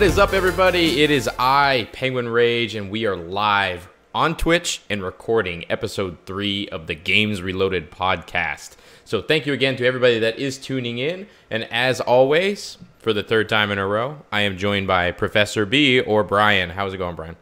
What is up, everybody? It is I, Penguin Rage, and we are live on Twitch and recording episode three of the Games Reloaded podcast. So, thank you again to everybody that is tuning in. And as always, for the third time in a row, I am joined by Professor B or Brian. How's it going, Brian?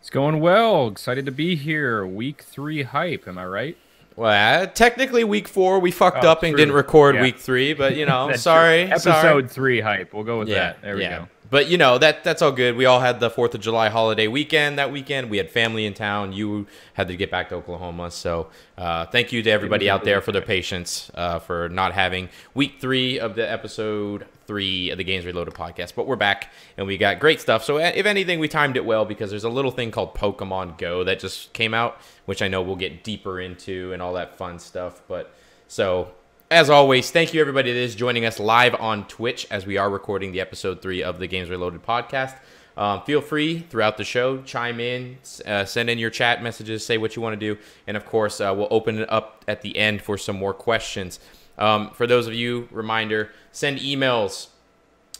It's going well. Excited to be here. Week three hype. Am I right? Well, uh, technically, week four we fucked oh, up and true. didn't record yeah. week three, but you know, sorry. True. Episode sorry. three hype. We'll go with yeah, that. There we yeah. go but you know that that's all good. We all had the Fourth of July holiday weekend that weekend. We had family in town. You had to get back to Oklahoma, so uh, thank you to everybody out there for their patience uh, for not having week three of the episode three of the Games Reloaded podcast. But we're back and we got great stuff. So if anything, we timed it well because there's a little thing called Pokemon Go that just came out, which I know we'll get deeper into and all that fun stuff. But so as always, thank you everybody that is joining us live on Twitch as we are recording the episode three of the Games Reloaded podcast. Um, feel free throughout the show, chime in, uh, send in your chat messages, say what you want to do, and of course, uh, we'll open it up at the end for some more questions. Um, for those of you, reminder: send emails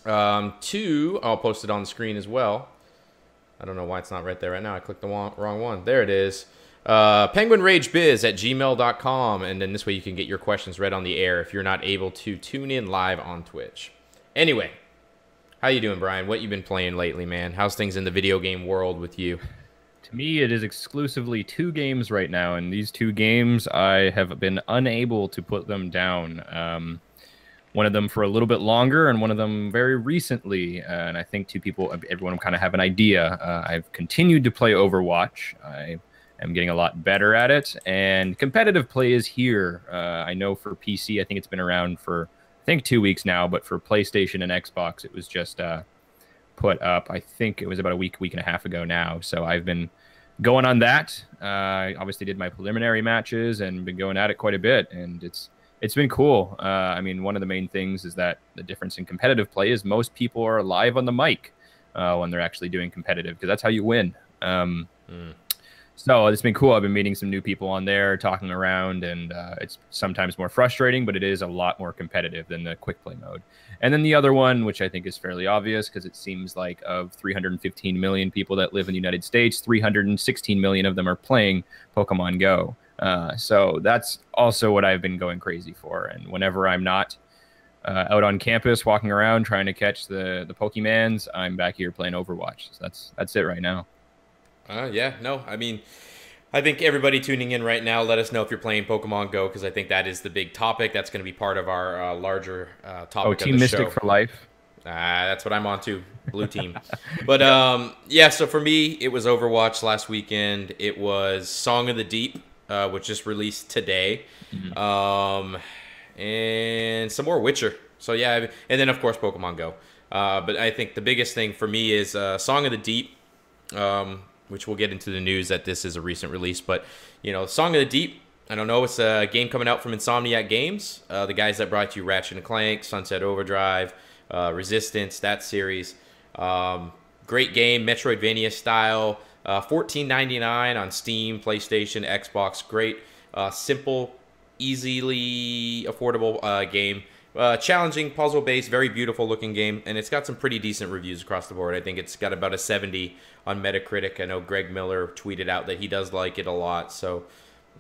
um, to. I'll post it on the screen as well. I don't know why it's not right there right now. I clicked the wrong one. There it is. Uh, penguinragebiz at gmail.com. And then this way you can get your questions read on the air if you're not able to tune in live on Twitch. Anyway, how you doing, Brian? What you been playing lately, man? How's things in the video game world with you? To me, it is exclusively two games right now, and these two games I have been unable to put them down. Um, one of them for a little bit longer, and one of them very recently. Uh, and I think two people, everyone kind of have an idea. Uh, I've continued to play Overwatch. I am getting a lot better at it. And competitive play is here. Uh, I know for PC, I think it's been around for I think two weeks now, but for PlayStation and Xbox, it was just uh, put up. I think it was about a week, week and a half ago now. So I've been going on that. Uh, I obviously did my preliminary matches and been going at it quite a bit, and it's it's been cool. Uh, I mean, one of the main things is that the difference in competitive play is most people are live on the mic uh, when they're actually doing competitive because that's how you win. Um, mm. So it's been cool. I've been meeting some new people on there, talking around, and uh, it's sometimes more frustrating, but it is a lot more competitive than the quick play mode. And then the other one, which I think is fairly obvious, because it seems like of 315 million people that live in the United States, 316 million of them are playing Pokemon Go. Uh, so that's also what I've been going crazy for. And whenever I'm not uh, out on campus walking around trying to catch the the Pokemans, I'm back here playing Overwatch. So that's that's it right now. Uh, yeah, no, I mean, I think everybody tuning in right now, let us know if you're playing Pokemon Go because I think that is the big topic. That's going to be part of our uh, larger uh, topic. Oh, Team Mystic show. for life. Ah, that's what I'm on to, blue team. but um, yeah, so for me, it was Overwatch last weekend. It was Song of the Deep, uh, which just released today, mm-hmm. um, and some more Witcher. So yeah, and then of course Pokemon Go. Uh, but I think the biggest thing for me is uh, Song of the Deep. Um, which we'll get into the news that this is a recent release. But you know, Song of the Deep. I don't know. It's a game coming out from Insomniac Games, uh, the guys that brought you Ratchet and Clank, Sunset Overdrive, uh, Resistance, that series. Um, great game, Metroidvania style. Uh, $14.99 on Steam, PlayStation, Xbox. Great, uh, simple, easily affordable uh, game. Uh, challenging, puzzle based, very beautiful looking game, and it's got some pretty decent reviews across the board. I think it's got about a 70 on Metacritic. I know Greg Miller tweeted out that he does like it a lot, so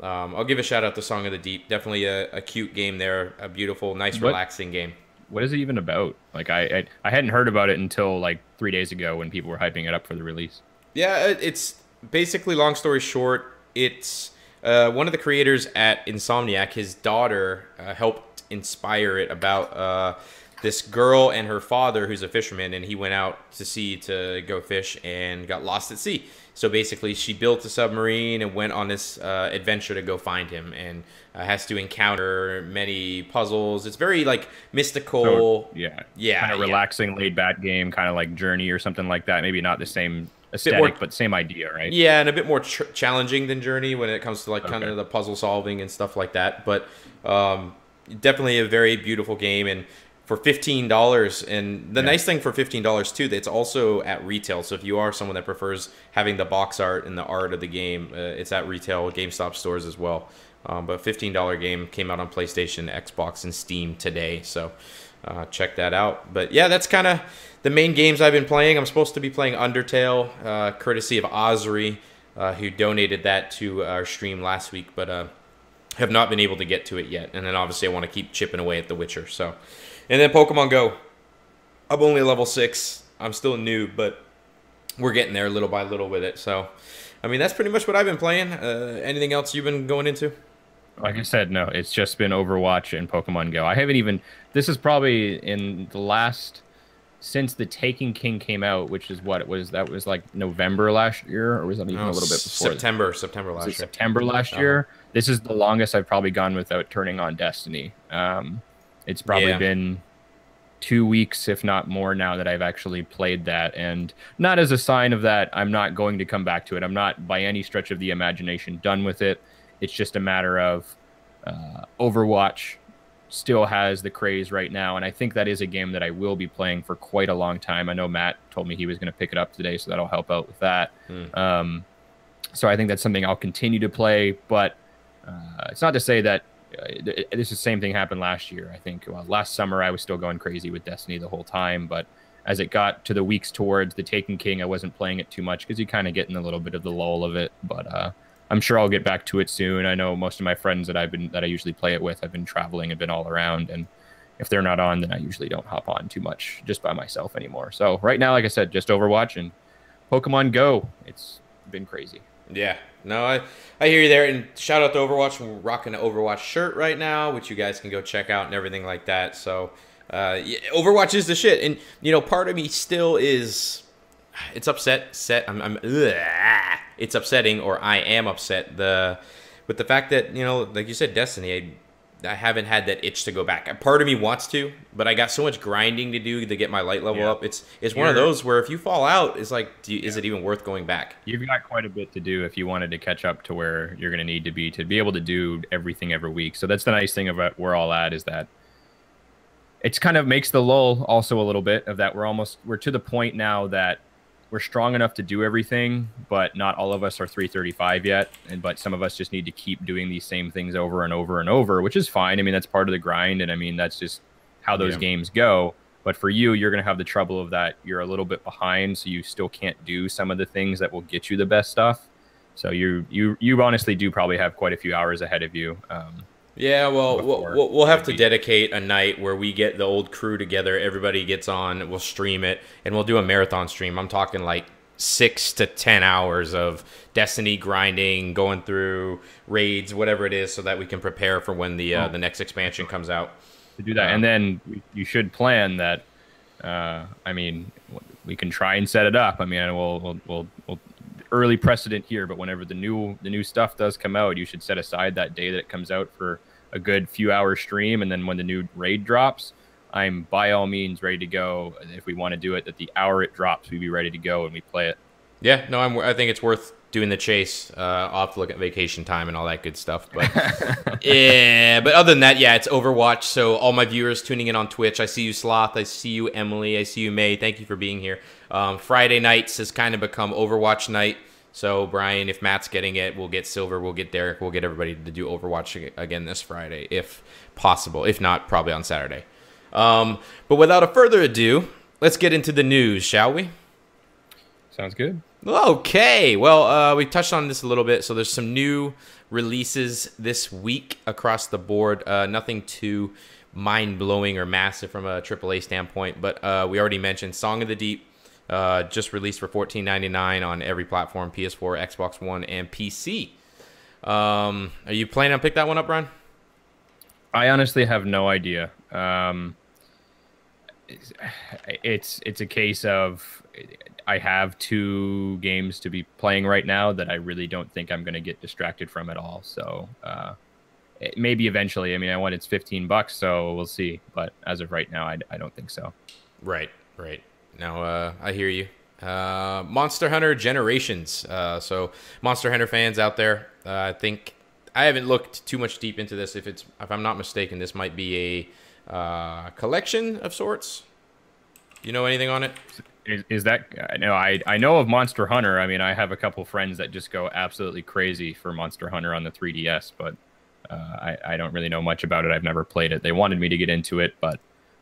um, I'll give a shout out to Song of the Deep. Definitely a, a cute game there, a beautiful, nice, what, relaxing game. What is it even about? Like I, I, I hadn't heard about it until like three days ago when people were hyping it up for the release. Yeah, it's basically long story short, it's uh, one of the creators at Insomniac. His daughter uh, helped inspire it about uh, this girl and her father who's a fisherman and he went out to sea to go fish and got lost at sea. So basically she built a submarine and went on this uh, adventure to go find him and uh, has to encounter many puzzles. It's very like mystical. So, yeah yeah kind of yeah. relaxing laid back game kind of like journey or something like that. Maybe not the same aesthetic more, but same idea right? Yeah and a bit more ch- challenging than journey when it comes to like okay. kind of the puzzle solving and stuff like that. But um, definitely a very beautiful game. And for fifteen dollars. And the yeah. nice thing for fifteen dollars too, that it's also at retail. So if you are someone that prefers having the box art and the art of the game, uh, it's at retail GameStop stores as well. Um, but fifteen dollar game came out on PlayStation, Xbox, and Steam today. So uh, check that out. But yeah, that's kind of the main games I've been playing. I'm supposed to be playing Undertale, uh, courtesy of Osri, uh, who donated that to our stream last week, but uh, have not been able to get to it yet. And then obviously I want to keep chipping away at The Witcher. So, and then Pokemon Go. I'm only level six. I'm still new, but we're getting there little by little with it. So, I mean, that's pretty much what I've been playing. Uh, anything else you've been going into? Like I said, no, it's just been Overwatch and Pokemon Go. I haven't even. This is probably in the last since the Taken King came out, which is what it was. That was like November last year, or was that even a little bit before? September, September last year. September last uh-huh. year. This is the longest I've probably gone without turning on Destiny. Um, it's probably yeah. been two weeks, if not more, now that I've actually played that, and not as a sign of that I'm not going to come back to it. I'm not by any stretch of the imagination done with it. It's just a matter of uh, Overwatch still has the craze right now, and I think that is a game that I will be playing for quite a long time. I know Matt told me he was going to pick it up today, so that'll help out with that. Mm. Um, so I think that's something I'll continue to play, but uh, it's not to say that uh, this is the same thing happened last year. I think well, last summer I was still going crazy with Destiny the whole time, but as it got to the weeks towards the Taken King, I wasn't playing it too much because you kind of get in a little bit of the lull of it. But uh, I'm sure I'll get back to it soon. I know most of my friends that I've been that I usually play it with, I've been traveling and been all around, and if they're not on, then I usually don't hop on too much just by myself anymore. So right now, like I said, just Overwatch and Pokemon Go. It's been crazy. Yeah, no, I I hear you there. And shout out to Overwatch. We're rocking an Overwatch shirt right now, which you guys can go check out and everything like that. So uh, yeah, Overwatch is the shit, and you know, part of me still is it's upset. Set. I'm. I'm ugh, it's upsetting, or I am upset. The with the fact that you know, like you said, Destiny. I, haven't had that itch to go back. A part of me wants to, but I got so much grinding to do to get my light level yeah. up. It's it's You're, one of those where if you fall out, it's like, you, yeah. is it even worth going back? You've got quite a bit to do if you wanted to catch up to where you're going to need to be to be able to do everything every week. So that's the nice thing about where we're all at is that it's kind of makes the lull also a little bit of that we're almost we're to the point now that we're strong enough to do everything, but not all of us are 335 yet. And but some of us just need to keep doing these same things over and over and over, which is fine. I mean, that's part of the grind, and I mean that's just how those yeah. games go. But for you, you're going to have the trouble of that you're a little bit behind, so you still can't do some of the things that will get you the best stuff. So you you you honestly do probably have quite a few hours ahead of you. Um, yeah, well, we'll, we'll have to dedicate a night where we get the old crew together. Everybody gets on. We'll stream it, and we'll do a marathon stream. I'm talking like six to ten hours of Destiny grinding, going through raids, whatever it is, so that we can prepare for when the uh, oh. the next expansion comes out. To do that, um, and then you should plan that. Uh, I mean, we can try and set it up. I mean, we'll we'll we'll, we'll early precedent here, but whenever the new the new stuff does come out, you should set aside that day that it comes out for a good few hour stream, and then when the new raid drops, I'm by all means ready to go. If we want to do it, that the hour it drops, we'd be ready to go and we play it. Yeah, no, I'm, I think it's worth doing the chase. Uh, to look at vacation time and all that good stuff. But yeah, but other than that, yeah, it's Overwatch. So all my viewers tuning in on Twitch, I see you, Sloth. I see you, Emily. I see you, May. Thank you for being here. Um, Friday nights has kind of become Overwatch night. So Brian, if Matt's getting it, we'll get Silver, we'll get Derek, we'll get everybody to do Overwatch again this Friday, if possible. If not, probably on Saturday. Um, but without a further ado, let's get into the news, shall we? Sounds good. Okay. Well, uh, we touched on this a little bit. So there's some new releases this week across the board. Uh, nothing too mind blowing or massive from a AAA standpoint, but uh, we already mentioned Song of the Deep uh, just released for $14.99 on every platform PS4, Xbox One, and PC. Um, are you planning on pick that one up, Brian? I honestly have no idea. Um, it's it's a case of I have two games to be playing right now that I really don't think I'm going to get distracted from at all. So uh, maybe eventually. I mean, I want it's 15 bucks, so we'll see. But as of right now, I, I don't think so. Right, right. Now uh, I hear you. Uh, Monster Hunter Generations. Uh, so Monster Hunter fans out there, uh, I think I haven't looked too much deep into this. If it's if I'm not mistaken, this might be a uh, collection of sorts. You know anything on it? Is, is that know I I know of Monster Hunter. I mean, I have a couple friends that just go absolutely crazy for Monster Hunter on the 3DS, but uh, I I don't really know much about it. I've never played it. They wanted me to get into it, but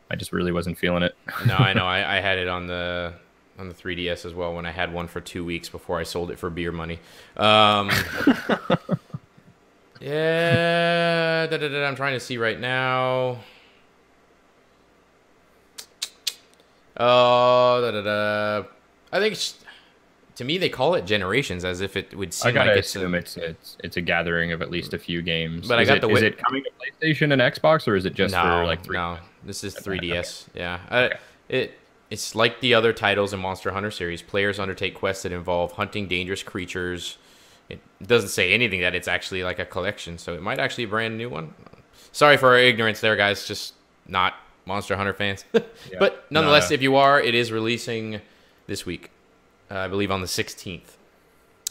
I just really wasn't feeling it. no, I know. I, I had it on the on the 3DS as well when I had one for two weeks before I sold it for beer money. Um, yeah, da, da, da, I'm trying to see right now. Oh, da, da, da. I think it's, to me they call it generations as if it would seem I gotta like it's assume a, it's it's it's a gathering of at least a few games. But I got it, the is it coming to PlayStation and Xbox or is it just no, for like three? no. This is 3DS. Yeah, I, Okay. it it's like the other titles in Monster Hunter series. Players undertake quests that involve hunting dangerous creatures. It doesn't say anything that it's actually like a collection, so it might actually be a brand new one. Sorry for our ignorance there, guys. Just not Monster Hunter fans. Yeah. but nonetheless, No, no. if you are, it is releasing this week. Uh, I believe on the 16th.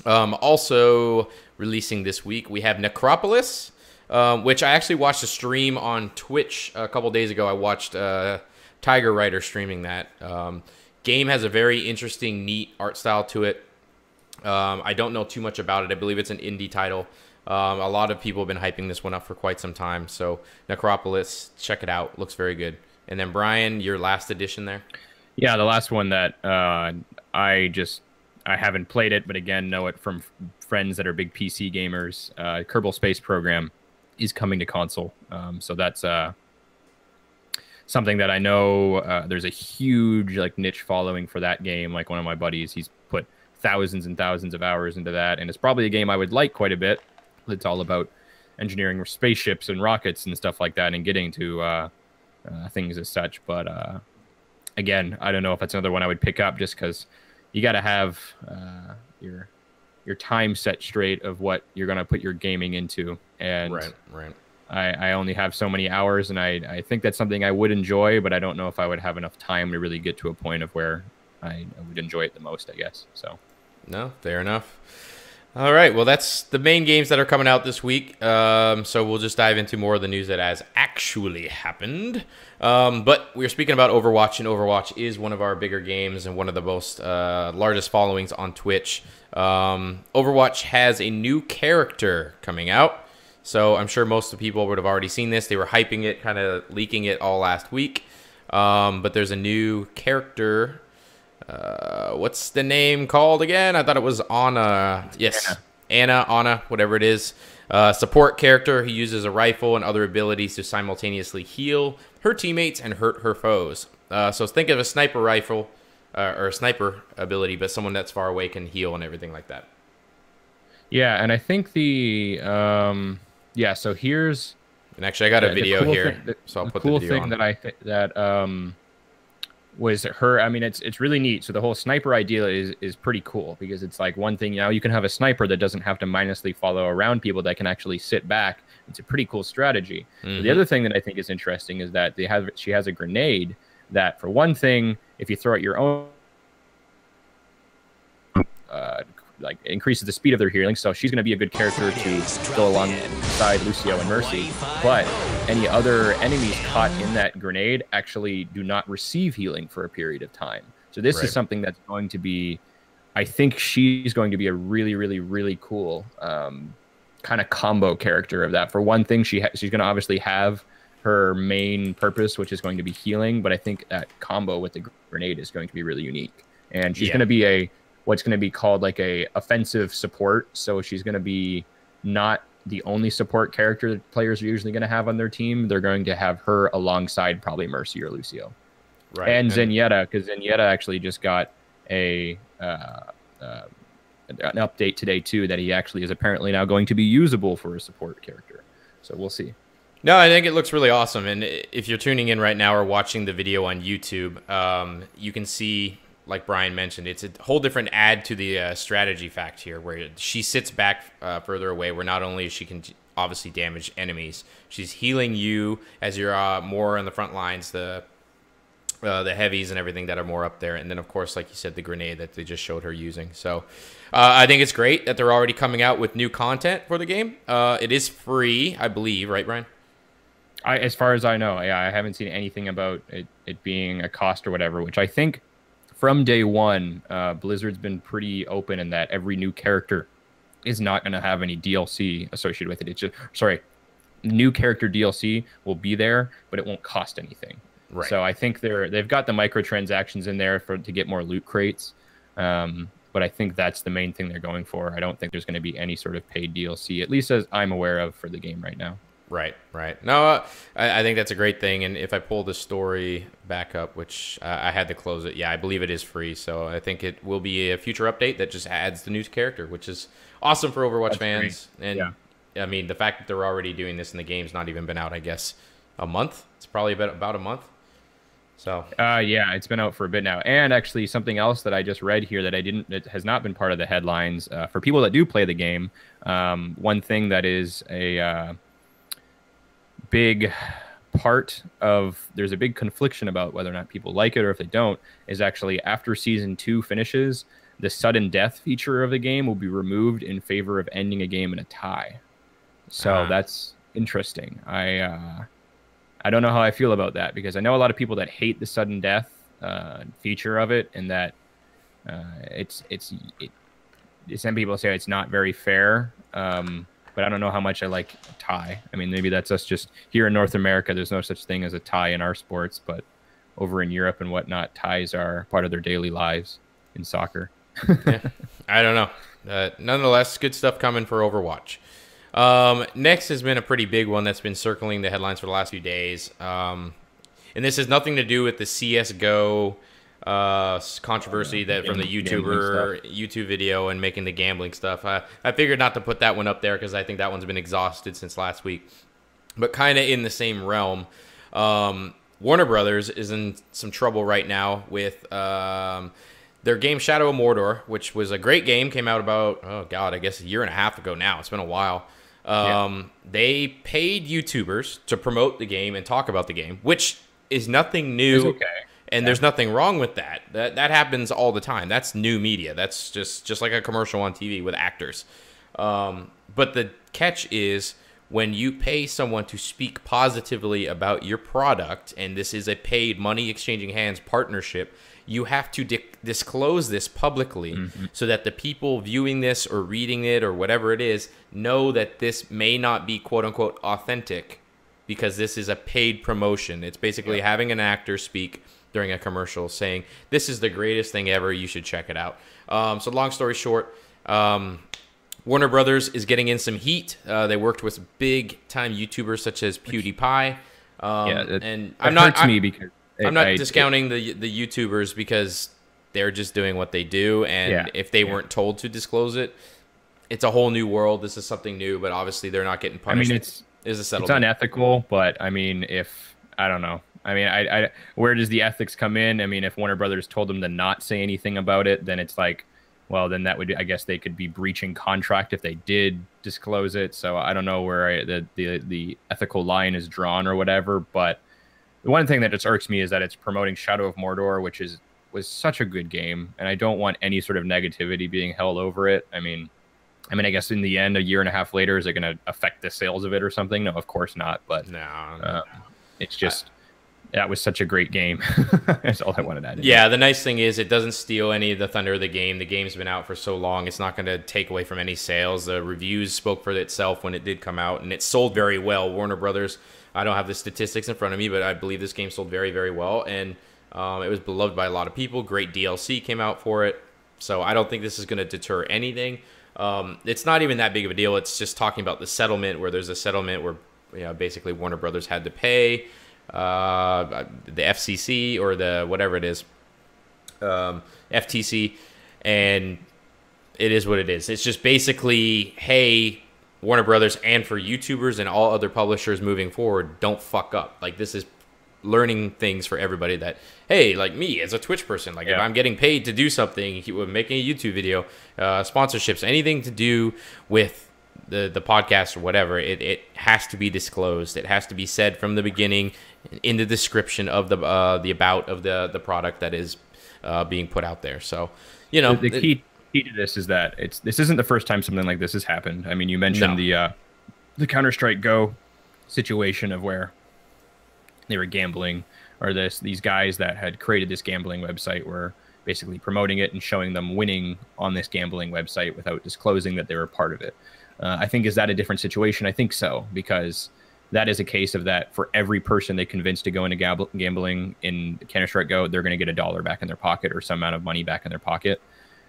Um, also releasing this week, we have Necropolis, um, which I actually watched a stream on Twitch a couple days ago. I watched uh, Tiger Rider streaming that. Um, game has a very interesting, neat art style to it. Um, I don't know too much about it. I believe it's an indie title. Um, a lot of people have been hyping this one up for quite some time. So Necropolis, check it out. Looks very good. And then Brian, your last edition there. Yeah, the last one that uh, I just I haven't played it, but again know it from friends that are big PC gamers. Uh, Kerbal Space Program is coming to console, um, so that's uh, something that I know. Uh, there's a huge like niche following for that game. Like one of my buddies, he's put thousands and thousands of hours into that, and it's probably a game I would like quite a bit. It's all about engineering spaceships and rockets and stuff like that, and getting to uh, uh, things as such. But uh, again, I don't know if that's another one I would pick up just because you got to have uh, your your time set straight of what you're going to put your gaming into. And right. I, I only have so many hours, and I, I think that's something I would enjoy, but I don't know if I would have enough time to really get to a point of where I, I would enjoy it the most, I guess. So. No, fair enough. All right, well, that's the main games that are coming out this week. Um, so we'll just dive into more of the news that has actually happened. Um, but we are speaking about Overwatch, and Overwatch is one of our bigger games and one of the most uh, largest followings on Twitch. Um, Overwatch has a new character coming out. So I'm sure most of the people would have already seen this. They were hyping it, kind of leaking it all last week. Um, but there's a new character uh, what's the name called again? I thought it was Ana. Yes, Ana, Ana, whatever it is. Uh, support character who uses a rifle and other abilities to simultaneously heal her teammates and hurt her foes. Uh, so think of a sniper rifle uh, or a sniper ability, but someone that's far away can heal and everything like that. Yeah, and I think the um, yeah. So here's And actually, I got a the- the video cool here, thing- the- so I'll the put cool the video thing on. that I th- that um was her. I mean, it's it's really neat. So the whole sniper idea is is pretty cool because it's like one thing. You know, you can have a sniper that doesn't have to mindlessly follow around people that can actually sit back. It's a pretty cool strategy. Mhm. The other thing that I think is interesting is that they have she has a grenade that, for one thing, if you throw out your own. Uh, like increases the speed of their healing, so she's going to be a good character to go alongside Lucio and Mercy. But any other enemies caught in that grenade actually do not receive healing for a period of time. So this Right. is something that's going to be, I think she's going to be a really, really, really cool um, kind of combo character of that. For one thing, she ha- she's going to obviously have her main purpose, which is going to be healing. But I think that combo with the grenade is going to be really unique, and she's Yeah. going to be a what's going to be called like a offensive support. So she's going to be not the only support character that players are usually going to have on their team. They're going to have her alongside probably Mercy or Lucio right. and Zenyatta because Zenyatta actually just got a uh, uh, an update today too that he actually is apparently now going to be usable for a support character. So we'll see. No, I think it looks really awesome. And if you're tuning in right now or watching the video on YouTube, um, you can see, like Brian mentioned, it's a whole different add to the uh, strategy fact here, where she sits back uh, further away, where not only she can obviously damage enemies, she's healing you as you're uh, more on the front lines, the uh, the heavies and everything that are more up there, and then of course, like you said, the grenade that they just showed her using. So, uh, I think it's great that they're already coming out with new content for the game. Uh, it is free, I believe, right, Brian? I, as far as I know, yeah, I haven't seen anything about it, it being a cost or whatever. Which I think from day one, uh, Blizzard's been pretty open in that every new character is not going to have any DLC associated with it. It's just sorry, new character DLC will be there, but it won't cost anything. Right. So I think they're they've got the microtransactions in there for to get more loot crates. Um, but I think that's the main thing they're going for. I don't think there's going to be any sort of paid DLC, at least as I'm aware of for the game right now. Right, right. No, uh, I, I, think that's a great thing. And if I pull the story back up, which uh, I had to close it, yeah, I believe it is free. So I think it will be a future update that just adds the new character, which is awesome for Overwatch that's fans. Great. And yeah. I mean, the fact that they're already doing this in the game's not even been out, I guess, a month. It's probably about about a month. So uh, yeah, it's been out for a bit now. And actually, something else that I just read here that I didn't, it has not been part of the headlines uh, for people that do play the game. Um, one thing that is a uh, big part of there's a big confliction about whether or not people like it or if they don't is actually after season two finishes, the sudden death feature of the game will be removed in favor of ending a game in a tie. So uh that's interesting. I uh, I don't know how I feel about that because I know a lot of people that hate the sudden death uh, feature of it, and that uh, it's it's it, some people say it's not very fair. Um, but I don't know how much I like tie. I mean, maybe that's us just here in North America. There's no such thing as a tie in our sports, but over in Europe and whatnot, ties are part of their daily lives in soccer. yeah, I don't know. Uh, nonetheless, good stuff coming for Overwatch. Um, next has been a pretty big one that's been circling the headlines for the last few days. Um, and this has nothing to do with the CS:GO uh, controversy that from the YouTuber YouTube video and making the gambling stuff. I, I figured not to put that one up there because I think that one's been exhausted since last week. But kind of in the same realm, um, Warner Brothers is in some trouble right now with um, their game Shadow of Mordor, which was a great game, came out about oh god, I guess a year and a half ago now. It's been a while. Um, yeah. They paid YouTubers to promote the game and talk about the game, which is nothing new. okay. And there's nothing wrong with that. That that happens all the time. That's new media. That's just just like a commercial on TV with actors. Um, but the catch is when you pay someone to speak positively about your product, and this is a paid money exchanging hands partnership, you have to di- disclose this publicly mm-hmm. so that the people viewing this or reading it or whatever it is know that this may not be quote unquote authentic because this is a paid promotion. It's basically yeah. having an actor speak during a commercial saying, This is the greatest thing ever. You should check it out. Um, so, long story short, um, Warner Brothers is getting in some heat. Uh, they worked with big time YouTubers such as PewDiePie. Um, yeah, it, and I'm not, hurts me because I'm not I, discounting the the YouTubers because they're just doing what they do, and yeah, if they yeah. weren't told to disclose it, it's a whole new world. This is something new, but obviously they're not getting punished. I mean, it's is a settlement. It's unethical, but I mean, if I don't know. I mean, I, I where does the ethics come in? I mean, if Warner Brothers told them to not say anything about it, then it's like, well, then that would I guess they could be breaching contract if they did disclose it. So I don't know where I, the the the ethical line is drawn or whatever, but the one thing that just irks me is that it's promoting Shadow of Mordor, which is was such a good game, and I don't want any sort of negativity being held over it. I mean, I mean, I guess in the end, a year and a half later, is it going to affect the sales of it or something? No, of course not. But no, um, it's just. I, that was such a great game. That's all I wanted to add. Yeah, the nice thing is it doesn't steal any of the thunder of the game. The game's been out for so long; it's not going to take away from any sales. The reviews spoke for itself when it did come out, and it sold very well. Warner Brothers I don't have the statistics in front of me, but I believe this game sold very, very well, and um, it was beloved by a lot of people. Great DLC came out for it, so I don't think this is going to deter anything. Um, it's not even that big of a deal. It's just talking about the settlement, where there's a settlement where you know, basically Warner Brothers had to pay uh, the FCC or the whatever it is, um, FTC, and it is what it is. It's just basically, hey, Warner Brothers and for YouTubers and all other publishers moving forward, don't fuck up. Like this is learning things for everybody that hey like me as a twitch person like yeah. if i'm getting paid to do something making a youtube video uh, sponsorships anything to do with the the podcast or whatever it, it has to be disclosed it has to be said from the beginning in the description of the uh, the about of the the product that is uh, being put out there so you know the, the key key to this is that it's this isn't the first time something like this has happened. I mean, you mentioned no. the uh, the Counter Strike Go situation of where they were gambling, or this these guys that had created this gambling website were basically promoting it and showing them winning on this gambling website without disclosing that they were part of it. Uh, I think is that a different situation? I think so because that is a case of that for every person they convince to go into gab- gambling in Counter Strike Go, they're going to get a dollar back in their pocket or some amount of money back in their pocket.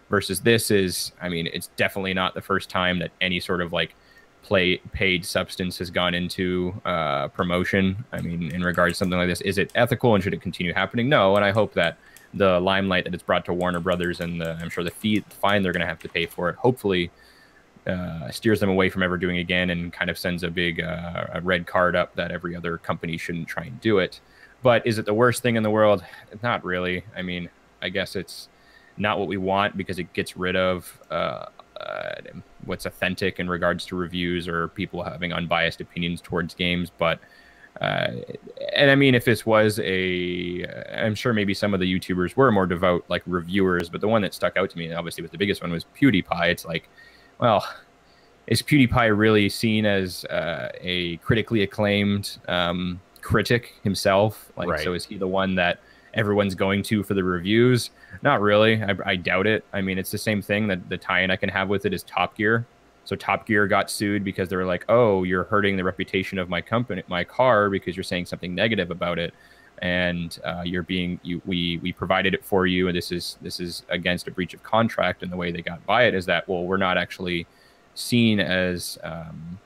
Versus this is, I mean, it's definitely not the first time that any sort of like play paid substance has gone into uh, promotion. I mean, in regards to something like this, is it ethical and should it continue happening? No, and I hope that the limelight that it's brought to Warner Brothers and the, I'm sure the fee fine they're going to have to pay for it, hopefully uh, steers them away from ever doing again and kind of sends a big uh, a red card up that every other company shouldn't try and do it. But is it the worst thing in the world? Not really. I mean, I guess it's not what we want because it gets rid of uh, uh, what's authentic in regards to reviews or people having unbiased opinions towards games. But uh, and I mean, if this was a, I'm sure maybe some of the YouTubers were more devout like reviewers, but the one that stuck out to me, obviously, was the biggest one was PewDiePie. It's like, well, is PewDiePie really seen as uh, a critically acclaimed um, critic himself? Like, right. so is he the one that everyone's going to for the reviews? Not really. I, I doubt it. I mean, it's the same thing that the tie-in I can have with it is Top Gear. So Top Gear got sued because they were like, "Oh, you're hurting the reputation of my company, my car, because you're saying something negative about it, and uh, you're being you, we we provided it for you, and this is this is against a breach of contract." And the way they got by it is that, well, we're not actually seen as um,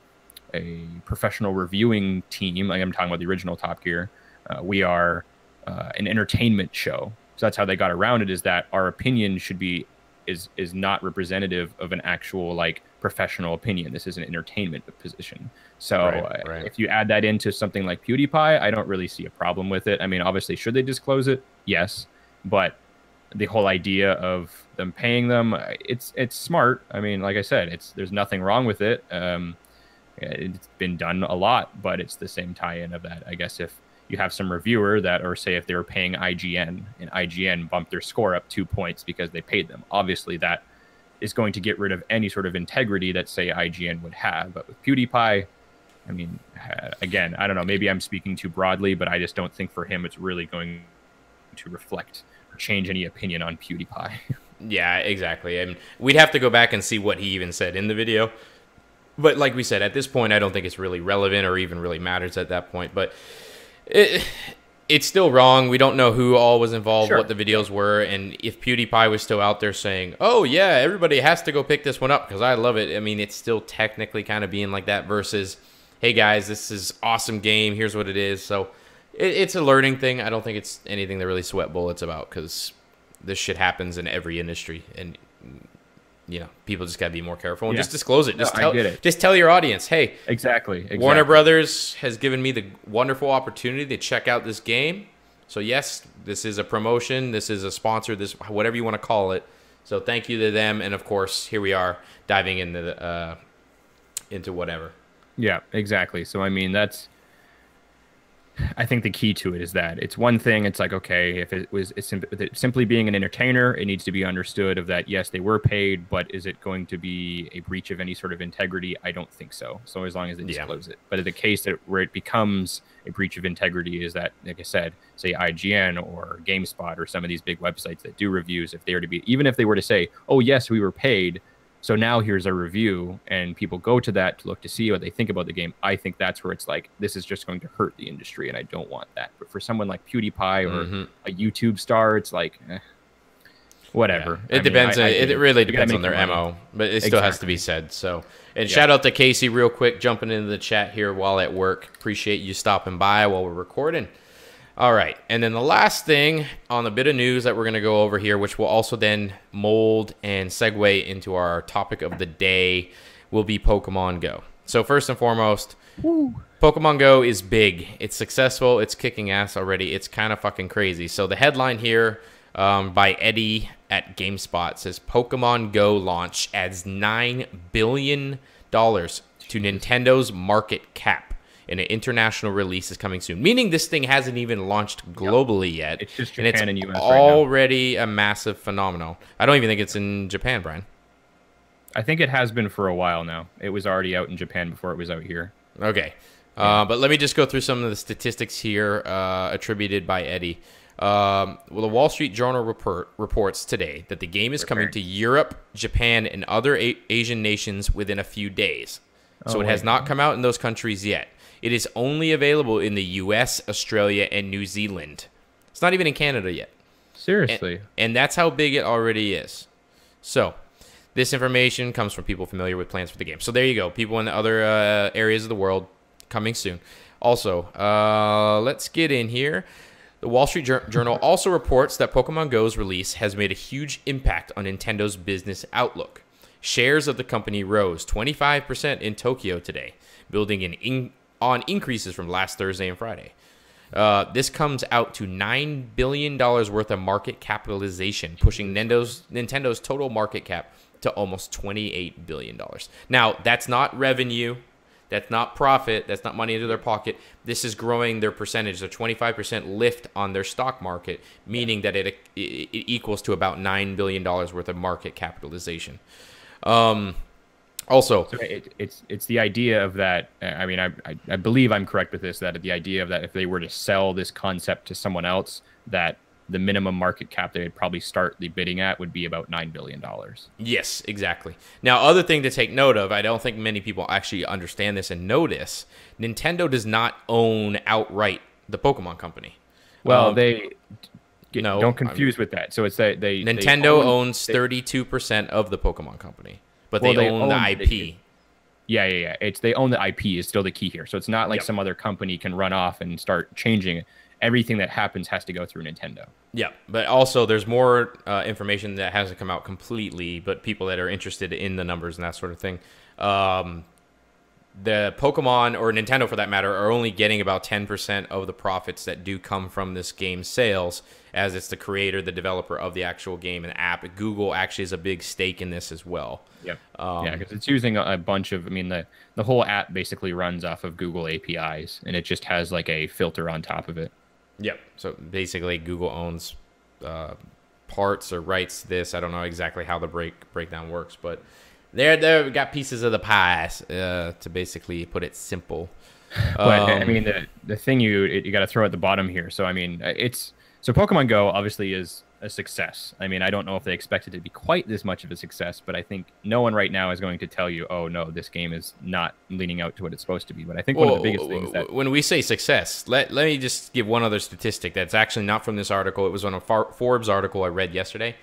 a professional reviewing team. Like I'm talking about the original Top Gear. Uh, we are uh, an entertainment show. So that's how they got around it. Is that our opinion should be is is not representative of an actual like professional opinion. This is an entertainment position. So right, uh, right. if you add that into something like PewDiePie, I don't really see a problem with it. I mean, obviously, should they disclose it? Yes, but the whole idea of them paying them, it's it's smart. I mean, like I said, it's there's nothing wrong with it. Um, it's been done a lot, but it's the same tie-in of that. I guess if you have some reviewer that, or say if they were paying IGN and IGN bumped their score up two points because they paid them, obviously that is going to get rid of any sort of integrity that say IGN would have. But with PewDiePie, I mean, uh, again, I don't know. Maybe I'm speaking too broadly, but I just don't think for him it's really going to reflect or change any opinion on PewDiePie. yeah, exactly. And we'd have to go back and see what he even said in the video. But like we said, at this point, I don't think it's really relevant or even really matters at that point. But it, it's still wrong. We don't know who all was involved, sure. what the videos were, and if PewDiePie was still out there saying, "Oh yeah, everybody has to go pick this one up because I love it." I mean, it's still technically kind of being like that versus, "Hey guys, this is awesome game. Here's what it is." So it, it's a learning thing. I don't think it's anything to really sweat bullets about because this shit happens in every industry, and you know, people just gotta be more careful and yeah. just disclose it. Just no, tell, it. just tell your audience, hey, exactly, exactly. Warner Brothers has given me the wonderful opportunity to check out this game. So yes, this is a promotion. This is a sponsor. This whatever you want to call it. So thank you to them, and of course, here we are diving into the, uh, into whatever. Yeah, exactly. So I mean, that's I think the key to it is that it's one thing. It's like okay, if it was it's simply being an entertainer, it needs to be understood of that. Yes, they were paid, but is it going to be a breach of any sort of integrity? I don't think so. So as long as they disclose yeah. it, but in the case that where it becomes a breach of integrity is that, like I said, say IGN or GameSpot or some of these big websites that do reviews, if they were to be, even if they were to say, oh yes, we were paid, so now here's a review, and people go to that to look to see what they think about the game. I think that's where it's like this is just going to hurt the industry, and I don't want that. But for someone like PewDiePie or mm-hmm. a YouTube star, it's like. Eh, whatever. Yeah. It I depends. Mean, I, I, it, really depends on their money. mo, but it still has to be said. So, and yeah. shout out to Casey real quick, jumping into the chat here while at work. Appreciate you stopping by while we're recording. All right. And then the last thing on the bit of news that we're going to go over here, which will also then mold and segue into our topic of the day, will be Pokemon Go. So, first and foremost, Woo. Pokemon Go is big. It's successful. It's kicking ass already. It's kind of fucking crazy. So, the headline here um, by Eddie at GameSpot says Pokemon Go launch adds $9 billion to Nintendo's market cap and an international release is coming soon. Meaning this thing hasn't even launched globally yet. It's just Japan and, it's and US already right a massive phenomenon. I don't even think it's in Japan, Brian. I think it has been for a while now. It was already out in Japan before it was out here. Okay. Uh, but let me just go through some of the statistics here uh, attributed by Eddie. Um, well, the Wall Street Journal report reports today that the game is coming to Europe, Japan, and other a- Asian nations within a few days. So Oh, it has not come out in those countries yet. It is only available in the U.S., Australia, and New Zealand. It's not even in Canada yet. Seriously. And that's how big it already is. So, this information comes from people familiar with plans for the game. So, there you go. People in the other uh, areas of the world coming soon. Also, uh, let's get in here. The Wall Street Journal also reports that Pokemon Go's release has made a huge impact on Nintendo's business outlook. Shares of the company rose 25% in Tokyo today, building in in- on increases from last Thursday and Friday. Uh, this comes out to nine billion dollars worth of market capitalization, pushing Nintendo's Nintendo's total market cap to almost twenty-eight billion dollars. Now, that's not revenue, that's not profit, that's not money into their pocket. This is growing their percentage, their twenty-five percent lift on their stock market, meaning that it, it, it equals to about nine billion dollars worth of market capitalization. Um, also, So it, it's it's the idea of that. I mean, I, I I believe I'm correct with this. That the idea of that if they were to sell this concept to someone else, that the minimum market cap they would probably start the bidding at would be about nine billion dollars. Yes, exactly. Now, other thing to take note of, I don't think many people actually understand this and notice. Nintendo does not own outright the Pokemon Company. Well, Um, they get, no, don't confuse with that. So it's that they they Nintendo own- owns thirty-two percent of the Pokemon Company, but Well, they, they own, own- the IP. Yeah, yeah, yeah. It's they own the IP is still the key here. So it's not like Yep. some other company can run off and start changing. Everything that happens has to go through Nintendo. Yeah, but also there's more uh, information that hasn't come out completely, but people that are interested in the numbers and that sort of thing. Um, the Pokemon or Nintendo for that matter are only getting about 10% of the profits that do come from this game's sales as it's the creator, the developer of the actual game and app. Google actually has a big stake in this as well. Yep. Um, yeah, because it's using a, a bunch of. I mean, the the whole app basically runs off of Google APIs, and it just has like a filter on top of it. Yep. So basically, Google owns uh, parts or rights to this. I don't know exactly how the break breakdown works, but they're they've got pieces of the pie uh, to basically put it simple. But I Um, mean, the the thing you it, you got to throw at the bottom here. So I mean, uh, it's so Pokemon Go obviously is a success. I mean, I don't know if they expected it to be quite this much of a success, but I think no one right now is going to tell you, oh no, this game is not leaning out to what it's supposed to be. But I think one of the biggest things that when we say success, let let me just give one other statistic that's actually not from this article. It was on a Far- Forbes article I read yesterday.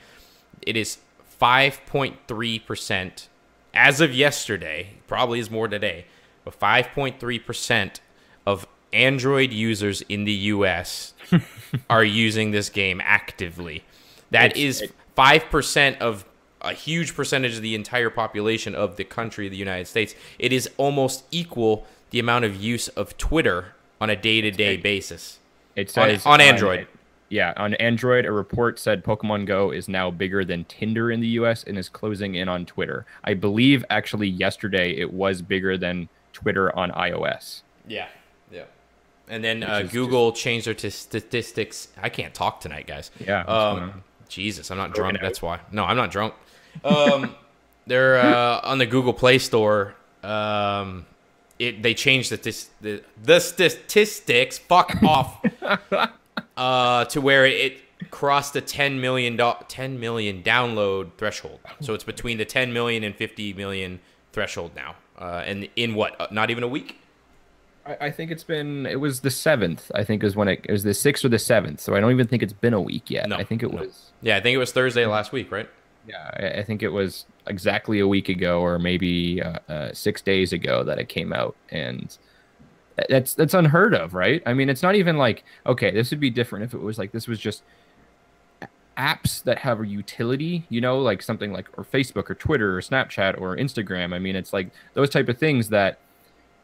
It is 5.3 percent as of yesterday. Probably is more today, but 5.3 percent of Android users in the U.S. are using this game actively. That It's- is five percent of a huge percentage of the entire population of the country, the United States. It is almost equal the amount of use of Twitter on a day-to-day basis. It On- on Android. yeah, on Android, a report said Pokemon Go is now bigger than Tinder in the U.S. and is closing in on Twitter. I believe actually yesterday it was bigger than Twitter on iOS. Yeah. And then uh, Google changed their t- statistics. I can't talk tonight, guys. Yeah, Um. Jesus, I'm not Broken drunk. out. That's why. No, I'm not drunk. Um, they're uh, on the Google Play Store. Um, it they changed the tis- the, the statistics. Fuck off. uh, to where it crossed the 10 million do- 10 million download threshold. So it's between the 10 million and 50 million threshold now. Uh, and in what? Uh, not even a week. I, I think it's been. It was the seventh. I think is when it, it was the sixth or the seventh. So I don't even think it's been a week yet. No, I think it no. was. Yeah, I think it was Thursday last week, right? Yeah, I, I think it was exactly a week ago, or maybe uh, uh, six days ago that it came out, and that's that's unheard of, right? I mean, it's not even like okay, this would be different if it was like this was just apps that have a utility, you know, like something like or Facebook or Twitter or Snapchat or Instagram. I mean, it's like those type of things that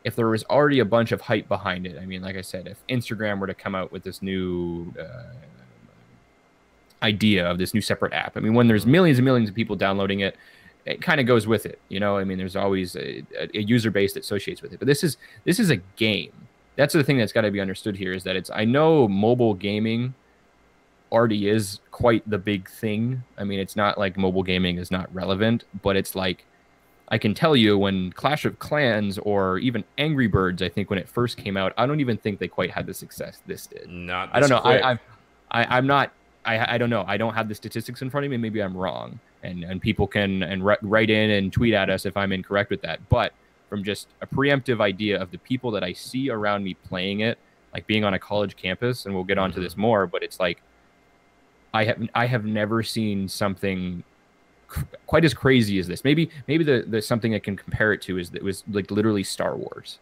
if there was already a bunch of hype behind it, I mean, like I said, if Instagram were to come out with this new uh, idea of this new separate app, I mean, when there's millions and millions of people downloading it, it kind of goes with it, you know. I mean, there's always a, a user base that associates with it, but this is this is a game. That's the thing that's got to be understood here is that it's. I know mobile gaming already is quite the big thing. I mean, it's not like mobile gaming is not relevant, but it's like I can tell you when Clash of Clans or even Angry Birds, I think when it first came out, I don't even think they quite had the success this did. Not. I don't know. quick. I, I, I'm not. I, I don't know. I don't have the statistics in front of me. Maybe I'm wrong, and and people can and ri- write in and tweet at us if I'm incorrect with that. But from just a preemptive idea of the people that I see around me playing it, like being on a college campus, and we'll get onto mm-hmm. this more. But it's like I have I have never seen something quite as crazy as this. Maybe maybe the, the something I can compare it to is that it was like literally Star Wars.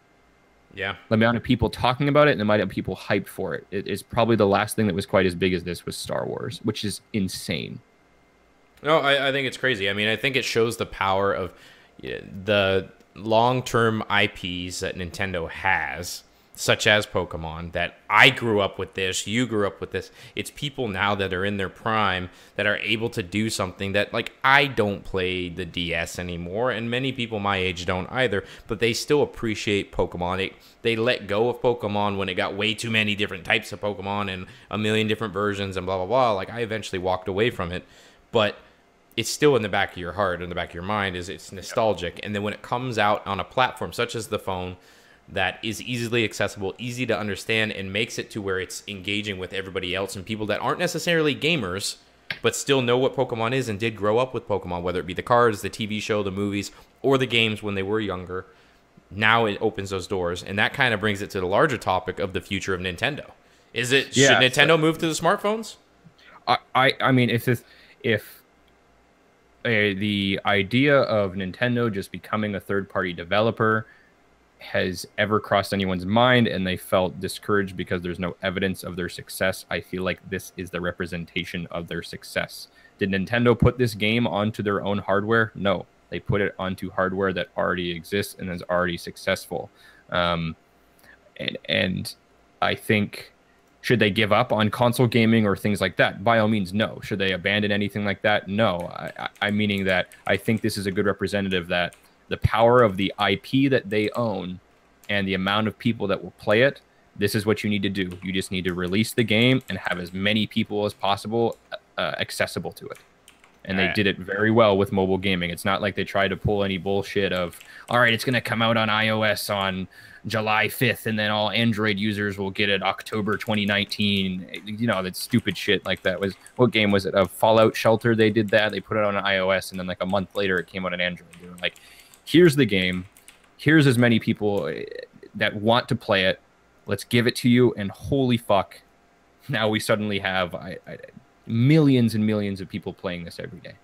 yeah. The amount of people talking about it and the amount of people hyped for it, it is probably the last thing that was quite as big as this was Star Wars, which is insane. No, I, I think it's crazy. I mean, I think it shows the power of the long-term IPs that Nintendo has, such as Pokemon. That I grew up with this, you grew up with this. It's people now that are in their prime that are able to do something that, like, I don't play the DS anymore, and many people my age don't either. But they still appreciate Pokemon. They they let go of Pokemon when it got way too many different types of Pokemon and a million different versions and blah blah blah. Like I eventually walked away from it, but it's still in the back of your heart in the back of your mind is it's nostalgic and then when it comes out on a platform such as the phone that is easily accessible easy to understand and makes it to where it's engaging with everybody else and people that aren't necessarily gamers but still know what pokemon is and did grow up with pokemon whether it be the cards the tv show the movies or the games when they were younger. Now it opens those doors and that kind of brings it to the larger topic of the future of nintendo. Is it Yeah, should so- nintendo move to the smartphones? I, I, I mean, if this, if uh, the idea of Nintendo just becoming a third-party developer has ever crossed anyone's mind and they felt discouraged because there's no evidence of their success, I feel like this is the representation of their success. Did Nintendo put this game onto their own hardware? No, they put it onto hardware that already exists and is already successful. Um, and and I think should they give up on console gaming or things like that? By all means, no. Should they abandon anything like that? No. I, I, I'm meaning that I think this is a good representative that the power of the IP that they own and the amount of people that will play it. This is what you need to do. You just need to release the game and have as many people as possible uh, accessible to it. And they Alright. did it very well with mobile gaming. It's not like they tried to pull any bullshit of, all right, it's going to come out on iOS on July 5th, and then all Android users will get it October 2019. You know, that stupid shit like that was what game was it? A Fallout Shelter. They did that. They put it on iOS, and then like a month later, it came out on Android. They were like, here's the game. Here's as many people eh, that want to play it. Let's give it to you. And holy fuck, now we suddenly have I, I, millions and millions of people playing this every day.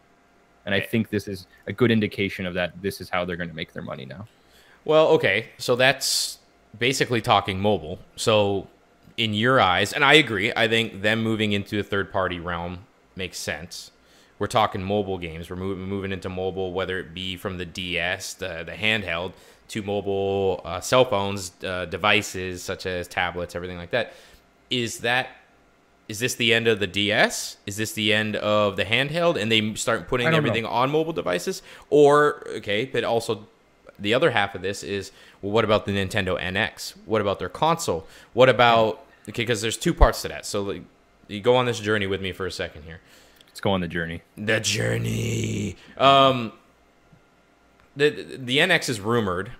And I think this is a good indication of that. This is how they're going to make their money now. Well, okay. So that's basically talking mobile. So in your eyes, and I agree, I think them moving into a third party realm makes sense. We're talking mobile games. We're moving moving into mobile, whether it be from the DS, the the handheld, to mobile uh, cell phones, uh, devices such as tablets, everything like that. Is that is this the end of the DS? Is this the end of the handheld, and they start putting don't know. everything on mobile devices? Or okay, but also the other half of this is well, what about the Nintendo NX? What about their console? What about okay? Because there's two parts to that. So like, you go on this journey with me for a second here. Let's go on the journey. The journey. Um, the the NX is rumored,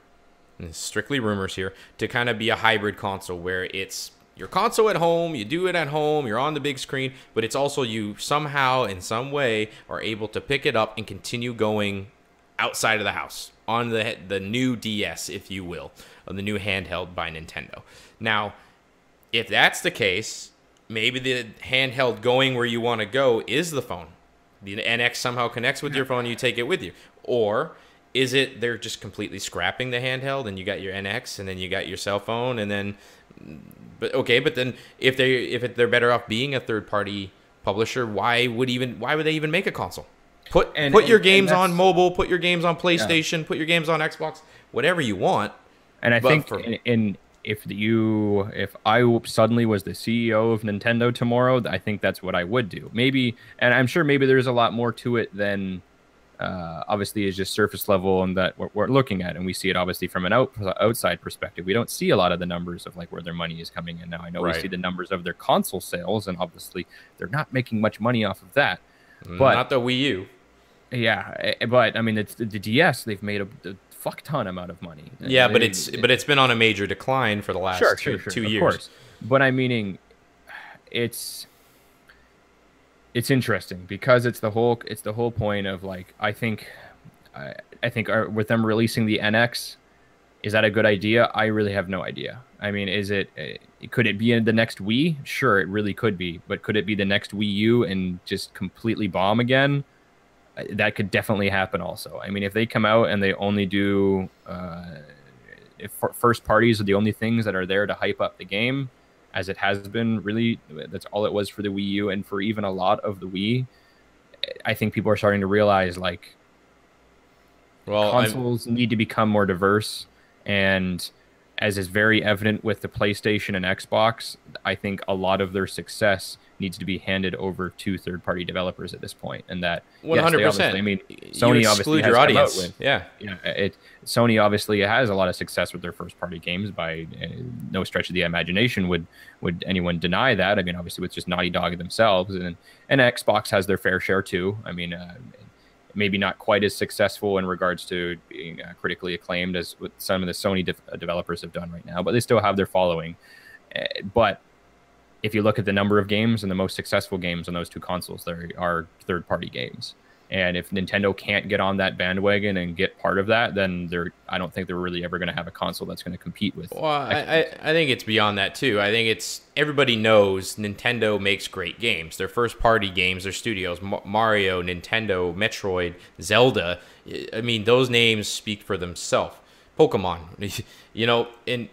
strictly rumors here, to kind of be a hybrid console where it's your console at home, you do it at home, you're on the big screen, but it's also you somehow in some way are able to pick it up and continue going outside of the house on the the new DS, if you will, on the new handheld by Nintendo. Now, if that's the case, maybe the handheld going where you want to go is the phone. The NX somehow connects with your phone, you take it with you. Or is it they're just completely scrapping the handheld and you got your NX and then you got your cell phone and then but okay, but then if they if it, they're better off being a third party publisher, why would even why would they even make a console? Put And- put your and- and games on mobile, put your games on PlayStation, put your games on Xbox, whatever you want. And I But think for- in, in if you if I suddenly was the CEO of Nintendo tomorrow, I think that's what I would do. Maybe, and I'm sure maybe there's a lot more to it than uh, obviously is just surface level and that we're, we're looking at, and we see it obviously from an out, outside perspective. We don't see a lot of the numbers of like where their money is coming in now. I know Right. we see the numbers of their console sales, and obviously they're not making much money off of that. But- Not the Wii U. Yeah, eh, but I mean, it's the, the DS. They've made a, a, fuck ton amount of money. Yeah, they, but it's but it's been on a major decline for the last sure, two, sure, sure, two years. Course. But I'm meaning, it's it's interesting because it's the whole it's the whole point of like I think I, I think uh, with them releasing the NX, is that a good idea? I really have no idea. I mean, is it uh, could it be in the next Wii? Sure, it really could be, but could it be the next Wii U and just completely bomb again? That could definitely happen. Also, I mean, if they come out and they only do uh, if first parties are the only things that are there to hype up the game, as it has been really, that's all it was for the Wii U and for even a lot of the Wii. I think people are starting to realize like well, consoles I'm... need to become more diverse and as is very evident with the PlayStation and Xbox, I think a lot of their success needs to be handed over to third-party developers at this point, and that one hundred percent. I mean, Sony you obviously has your audience. With, yeah, yeah. It Sony obviously has a lot of success with their first-party games. By uh, no stretch of the imagination would would anyone deny that. I mean, obviously with just Naughty Dog themselves, and and Xbox has their fair share too. I mean, uh, maybe not quite as successful in regards to being uh, critically acclaimed as what some of the Sony de- uh, developers have done right now, but they still have their following. Uh, but if you look at the number of games and the most successful games on those two consoles, there are third party games. And if Nintendo can't get on that bandwagon and get part of that, then they're I don't think they're really ever going to have a console that's going to compete with. Well, I, I think it's beyond that too. I think it's everybody knows Nintendo makes great games. Their first party games, their studios, Mario, Nintendo, Metroid, Zelda. I mean, those names speak for themselves. Pokemon, you know, and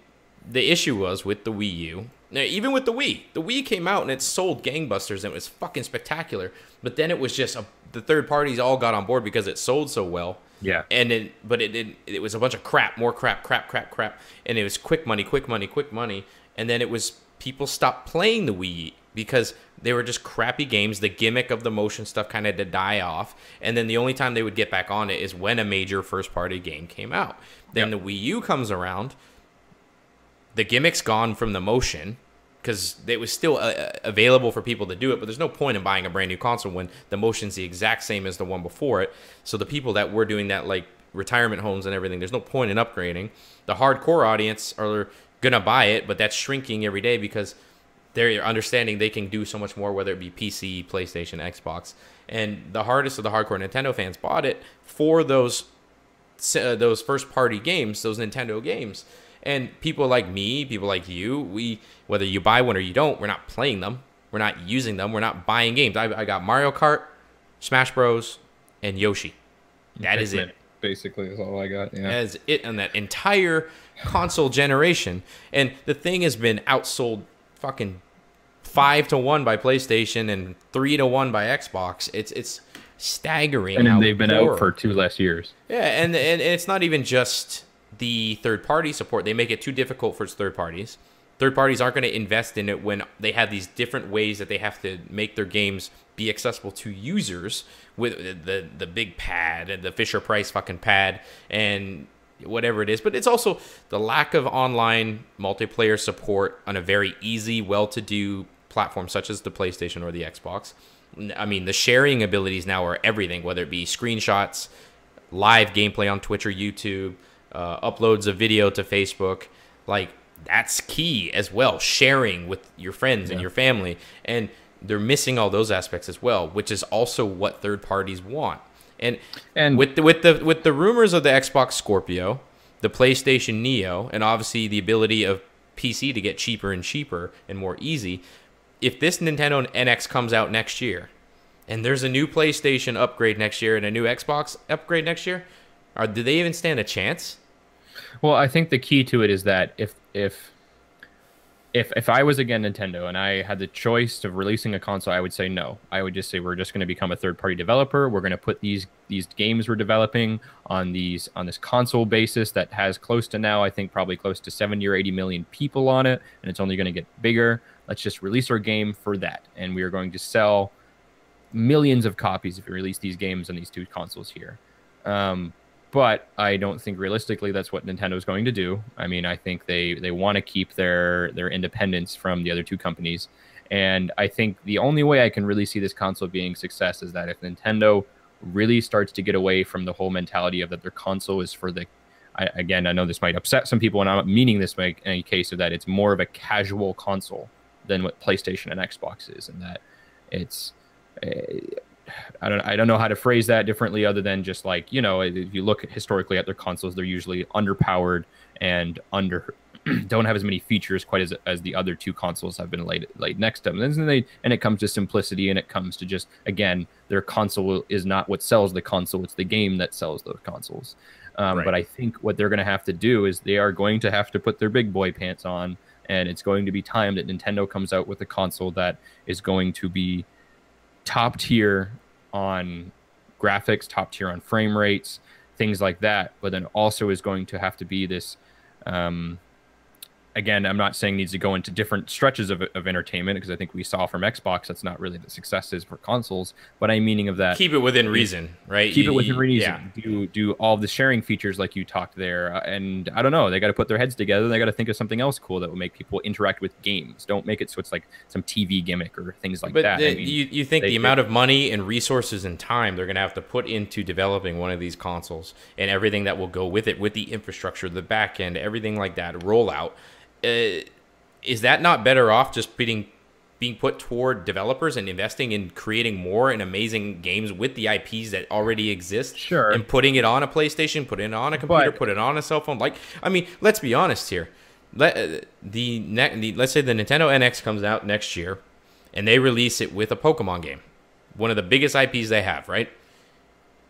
the issue was with the Wii U now, even with the Wii, the Wii came out and it sold gangbusters and it was fucking spectacular. But then it was just a, the third parties all got on board because it sold so well. Yeah. And it, but it, it it was a bunch of crap, more crap, crap, crap, crap, and it was quick money, quick money, quick money. And then it was people stopped playing the Wii because they were just crappy games. The gimmick of the motion stuff kind of to die off, and then the only time they would get back on it is when a major first party game came out. Then yep. the Wii U comes around. The gimmick's gone from the motion because it was still uh, available for people to do it. But there's no point in buying a brand new console when the motion's the exact same as the one before it. So the people that were doing that, like retirement homes and everything, there's no point in upgrading. The hardcore audience are gonna buy it, but that's shrinking every day because they're understanding they can do so much more, whether it be PC, PlayStation, Xbox. And the hardest of the hardcore Nintendo fans bought it for those uh, those first party games, those Nintendo games. And people like me, people like you, we whether you buy one or you don't, we're not playing them. We're not using them. We're not buying games. I, I got Mario Kart, Smash Bros, and Yoshi. That is it. Basically, is all I got. Yeah, that is it on that entire console generation. And the thing has been outsold fucking five to one by PlayStation and three to one by Xbox. It's it's staggering. And they've been poor. out for two less years. Yeah, and and it's not even just the third party support. They make it too difficult for third parties. Third parties aren't going to invest in it when they have these different ways that they have to make their games be accessible to users with the the big pad and the Fisher Price fucking pad and whatever it is. But it's also the lack of online multiplayer support on a very easy, well-to-do platform such as the PlayStation or the Xbox. I mean, the sharing abilities now are everything, whether it be screenshots, live gameplay on Twitch or YouTube, uh, uploads a video to Facebook, like that's key as well. Sharing with your friends yeah. and your family, and they're missing all those aspects as well, which is also what third parties want. And and with the, with the with the rumors of the Xbox Scorpio, the PlayStation Neo, and obviously the ability of PC to get cheaper and cheaper and more easy. If this Nintendo NX comes out next year, and there's a new PlayStation upgrade next year and a new Xbox upgrade next year, are do they even stand a chance? Well, I think the key to it is that if if if if I was again Nintendo and I had the choice of releasing a console, I would say no. I would just say we're just going to become a third party developer. We're going to put these these games we're developing on these on this console basis that has close to now I think probably close to 70 or 80 million people on it and it's only going to get bigger. Let's just release our game for that and we are going to sell millions of copies if we release these games on these two consoles here. Um, but I don't think realistically that's what Nintendo is going to do. I mean, I think they they want to keep their their independence from the other two companies, and I think the only way I can really see this console being success is that if Nintendo really starts to get away from the whole mentality of that their console is for the I, again, I know this might upset some people, and I'm not meaning this in any case of that it's more of a casual console than what PlayStation and Xbox is, and that it's. Eh, I don't I don't know how to phrase that differently other than just like you know if you look historically at their consoles they're usually underpowered and under don't have as many features quite as as the other two consoles have been laid laid next to them. And they and it comes to simplicity and it comes to just again their console is not what sells the console; it's the game that sells those consoles. Um, right. But I think what they're going to have to do is they are going to have to put their big boy pants on, and it's going to be time that Nintendo comes out with a console that is going to be top tier on graphics, top tier on frame rates, things like that. But then also is going to have to be this um, again, I'm not saying needs to go into different stretches of, of entertainment because I think we saw from Xbox that's not really the successes for consoles. But I'm meaning of that. Keep it within reason, right? Keep you, it within reason. Yeah. Do do all the sharing features like you talked there, uh, and I don't know. They got to put their heads together. They got to think of something else cool that will make people interact with games. Don't make it so it's like some TV gimmick or things like but that. The, I mean, you you think the amount of money and resources and time they're going to have to put into developing one of these consoles and everything that will go with it, with the infrastructure, the back end, everything like that, rollout uh, is that not better off just being being put toward developers and investing in creating more and amazing games with the IPs that already exist? Sure. And putting it on a PlayStation, putting it on a computer, but, put it on a cell phone. Like, I mean, let's be honest here. Let uh, the, ne- the let's say the Nintendo NX comes out next year, and they release it with a Pokemon game, one of the biggest IPs they have, right?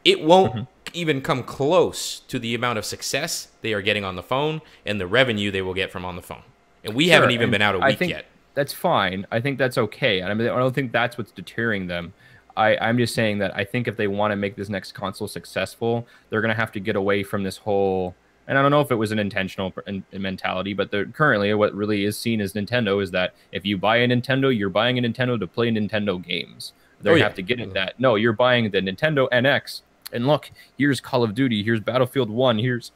It won't mm-hmm. even come close to the amount of success they are getting on the phone and the revenue they will get from on the phone. And we sure. haven't even and been out a week yet. That's fine. I think that's okay. I mean, I don't think that's what's deterring them. I, I'm just saying that I think if they want to make this next console successful, they're going to have to get away from this whole. And I don't know if it was an intentional mentality, but currently what really is seen as Nintendo is that if you buy a Nintendo, you're buying a Nintendo to play Nintendo games. They oh, yeah. have to get in that. No, you're buying the Nintendo NX and look, here's Call of Duty, here's Battlefield 1, here's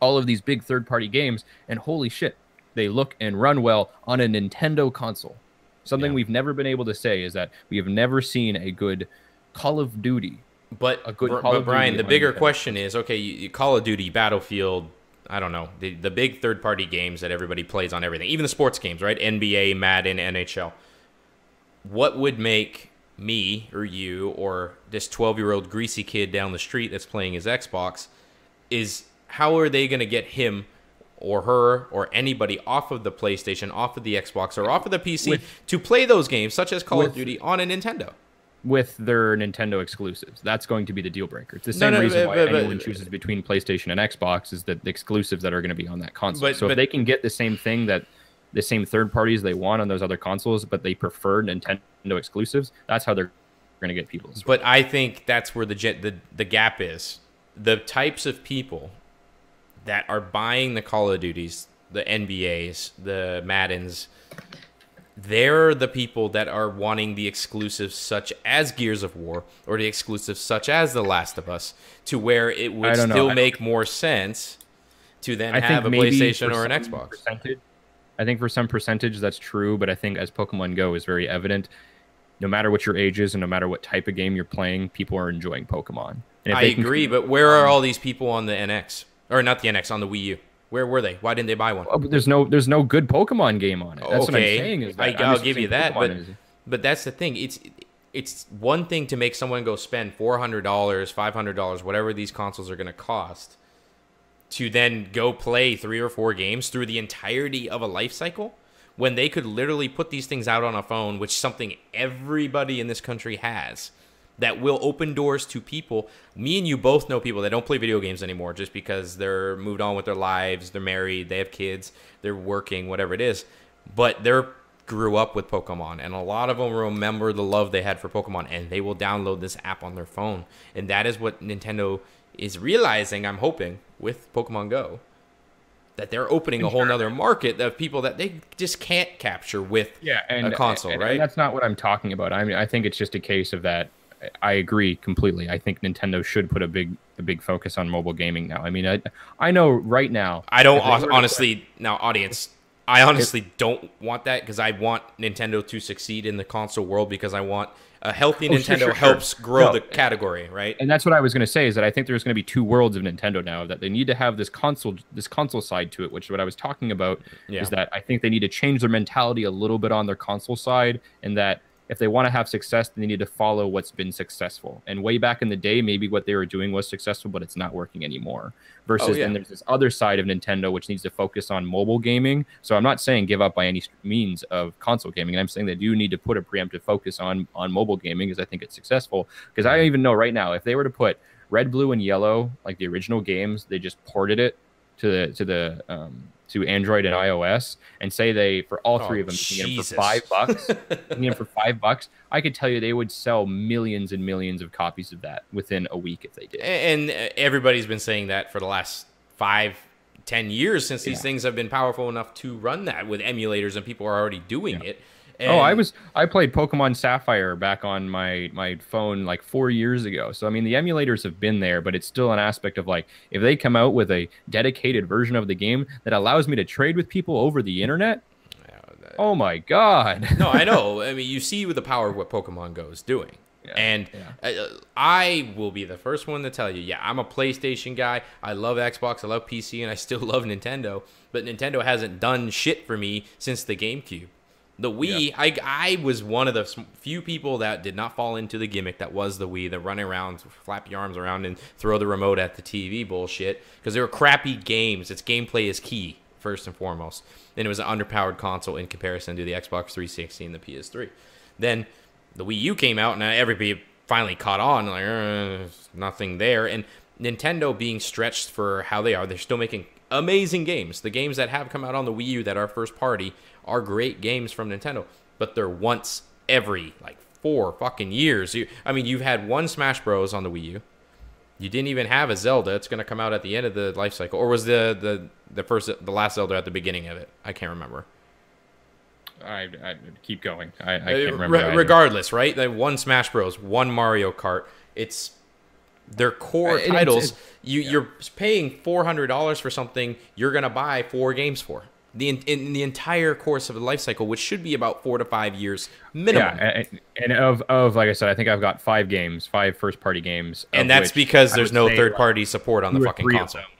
all of these big third party games. And holy shit, they look and run well on a Nintendo console. Something yeah. we've never been able to say is that we have never seen a good Call of Duty. But, a good Call but Brian, the bigger question is okay, you, you Call of Duty, Battlefield, I don't know, the, the big third party games that everybody plays on everything, even the sports games, right? NBA, Madden, NHL. What would make me or you or this 12 year old greasy kid down the street that's playing his Xbox is how are they going to get him or her or anybody off of the PlayStation, off of the Xbox, or off of the PC with, to play those games, such as Call with, of Duty, on a Nintendo? With their Nintendo exclusives. That's going to be the deal breaker. It's the same no, no, reason but, why but, anyone but, chooses between PlayStation and Xbox is that the exclusives that are going to be on that console. so if they can get the same thing that the same third parties they want on those other consoles, but they prefer Nintendo exclusives. That's how they're going to get people. But I think that's where the the the gap is. The types of people that are buying the Call of Duties, the NBAs, the Maddens, they're the people that are wanting the exclusives such as Gears of War or the exclusives such as The Last of Us to where it would still make more sense to then I have a PlayStation or an Xbox. Percentage, I think for some percentage that's true, but I think as Pokemon Go is very evident, no matter what your age is and no matter what type of game you're playing, people are enjoying Pokemon. I agree, can, but where are um, all these people on the NX or not the NX on the Wii U? Where were they? Why didn't they buy one? Oh, there's no there's no good Pokemon game on it. That's okay. what I'm saying. Is that I, will give you that, but but that's the thing. It's it's one thing to make someone go spend four hundred dollars, five hundred dollars, whatever these consoles are going to cost to then go play three or four games through the entirety of a life cycle when they could literally put these things out on a phone, which something everybody in this country has that will open doors to people. Me and you both know people that don't play video games anymore just because they're moved on with their lives, they're married, they have kids, they're working, whatever it is. But they're grew up with Pokemon, and a lot of them remember the love they had for Pokemon, and they will download this app on their phone. And that is what Nintendo is realizing, I'm hoping, with Pokemon Go, that they're opening a whole nother market of people that they just can't capture with yeah, and, a console, and, right? And that's not what I'm talking about. I mean, I think it's just a case of that. I agree completely. I think Nintendo should put a big a big focus on mobile gaming now. I mean, I I know right now. I don't honestly now, audience. I honestly don't want that because I want Nintendo to succeed in the console world because I want a healthy Oh, Nintendo sure, sure, sure. helps grow No. the category, right? and that's what I was going to say is that I think there's going to be two worlds of Nintendo now that they need to have this console this console side to it, which is what I was talking about Yeah. is that I think they need to change their mentality a little bit on their console side and that if they want to have success, then they need to follow what's been successful. And way back in the day, maybe what they were doing was successful, but it's not working anymore. Versus Oh, yeah. then there's this other side of Nintendo which needs to focus on mobile gaming. So I'm not saying give up by any means of console gaming. I'm saying they do need to put a preemptive focus on on mobile gaming because I think it's successful. Because I even know right now if they were to put red, blue, and yellow like the original games, they just ported it to the to the um, to Android and iOS, and say they for all Oh, three of them, you can get them for five bucks. you can get them for five bucks. I could tell you they would sell millions and millions of copies of that within a week if they did. and uh, everybody's been saying that for the last five, ten years since these Yeah. things have been powerful enough to run that with emulators, and people are already doing it. Oh, I was I played Pokemon Sapphire back on my my phone like four years ago. So I mean the emulators have been there, but it's still an aspect of like if they come out with a dedicated version of the game that allows me to trade with people over the internet. Oh my god! no, I know. I mean, you see with the power of what Pokemon Go is doing. Yeah, and yeah. uh, I will be the first one to tell you, yeah, I'm a PlayStation guy. I love Xbox, I love PC, and I still love Nintendo. But Nintendo hasn't done shit for me since the GameCube. The Wii, I, I was one of the few people that did not fall into the gimmick that was the Wii, the running around, flap your arms around, and throw the remote at the TV bullshit. Because they were crappy games. Its gameplay is key, first and foremost. And it was an underpowered console in comparison to the Xbox 360 and the PS3. Then the Wii U came out, and everybody finally caught on. Like, uh, nothing there. And Nintendo being stretched for how they are, they're still making amazing games. The games that have come out on the Wii U that are first party are great games from Nintendo, but they're once every like four fucking years. You, I mean, you've had one Smash Bros on the Wii U. You didn't even have a Zelda. It's going to come out at the end of the life cycle, or was the the the first the last Zelda at the beginning of it? I can't remember. I, I keep going. I, I Uh, can't remember. re- either. regardless, right? The one Smash Bros, one Mario Kart. It's their core Uh, and it's- titles. it's- you you're paying four hundred dollars for something you're gonna buy four games for. The in, in the entire course of the life cycle, which should be about four to five years minimum. Yeah, and, and of of like I said, I think I've got five games, five first party games, and that's because there's no third like, party support on the fucking console. them-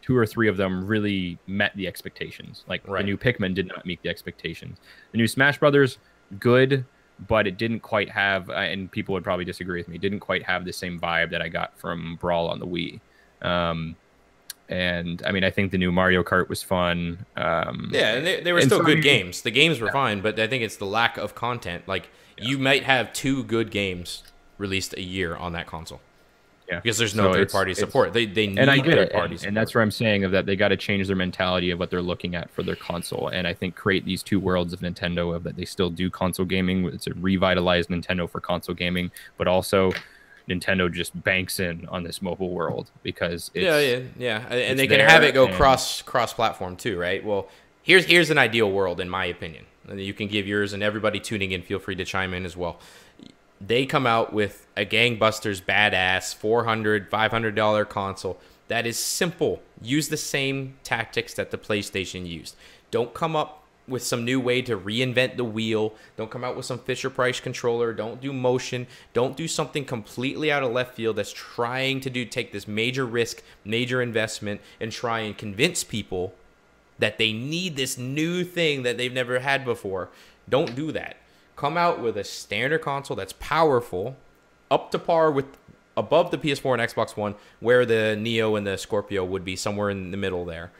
Two or three of them really met the expectations. Like Right. the new Pikmin did not meet the expectations. The new Smash Brothers, good, but it didn't quite have. uh, And people would probably disagree with me. Didn't quite have the same vibe that I got from Brawl on the Wii. Um, and I mean, I think the new Mario Kart was fun. Um, Yeah, and they, they were and still so, I good mean- games. The games were fine, but I think it's the lack of content. Like you might have two good games released a year on that console. Yeah. Because there's So no third party support. They they need and I get third it, party and, and that's where I'm saying of that they got to change their mentality of what they're looking at for their console, and I think create these two worlds of Nintendo of that they still do console gaming. It's a revitalized Nintendo for console gaming, but also Nintendo just banks in on this mobile world because it's, yeah, yeah, yeah, and they can have it go cross cross platform too, right? Well, here's here's an ideal world in my opinion. And You can give yours, and everybody tuning in, feel free to chime in as well. They come out with a gangbusters, badass, 400 500 dollar console that is simple. Use the same tactics that the PlayStation used. Don't come up with some new way to reinvent the wheel. Don't come out with some Fisher Price controller. Don't do motion. Don't do something completely out of left field that's trying to do take this major risk, major investment, and try and convince people that they need this new thing that they've never had before. Don't do that. Come out with a standard console that's powerful, up to par with above the PS4 and Xbox One, where the Neo and the Scorpio would be somewhere in the middle there.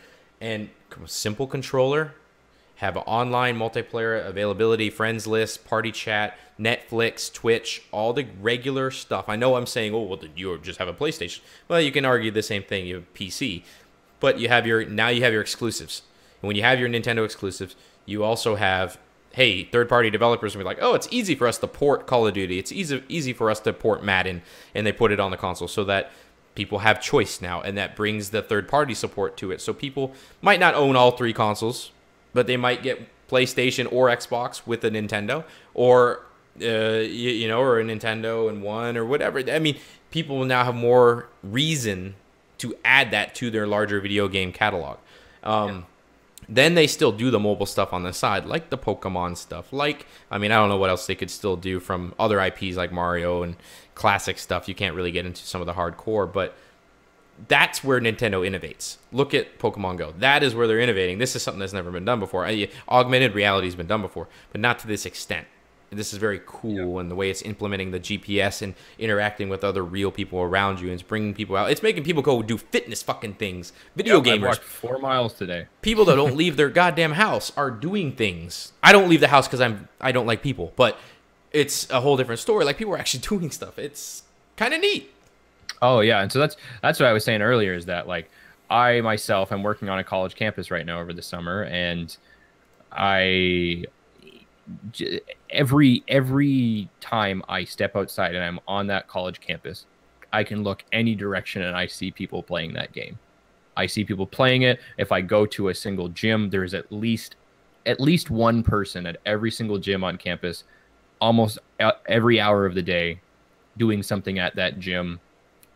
And simple controller, have online multiplayer availability, friends list, party chat, Netflix, Twitch, all the regular stuff. I know I'm saying, oh, well, you just have a PlayStation? Well, you can argue the same thing. You have PC, but you have your now you have your exclusives. And when you have your Nintendo exclusives, you also have hey, third-party developers will be like, oh, it's easy for us to port Call of Duty. It's easy easy for us to port Madden, and they put it on the console so that people have choice now, and that brings the third-party support to it. So people might not own all three consoles, but they might get PlayStation or Xbox with a Nintendo, or uh, you, you know, or a Nintendo and one or whatever. I mean, people will now have more reason to add that to their larger video game catalog. Um, Then they still do the mobile stuff on the side, like the Pokemon stuff. Like, I mean, I don't know what else they could still do from other IPs like Mario and classic stuff. You can't really get into some of the hardcore, but that's where Nintendo innovates. Look at Pokemon Go. That is where they're innovating. This is something that's never been done before. Augmented reality has been done before, but not to this extent. This is very cool, yeah. and the way it's implementing the GPS and interacting with other real people around you, and it's bringing people out. It's making people go do fitness fucking things. Video yeah, gamers. four miles today. People that don't leave their goddamn house are doing things. I don't leave the house because I'm I don't like people, but it's a whole different story. Like people are actually doing stuff. It's kind of neat. Oh yeah, and so that's that's what I was saying earlier is that like I myself am working on a college campus right now over the summer, and I every every time I step outside and I'm on that college campus, I can look any direction and I see people playing that game. I see people playing it. If I go to a single gym, there's at least at least one person at every single gym on campus almost uh, every hour of the day doing something at that gym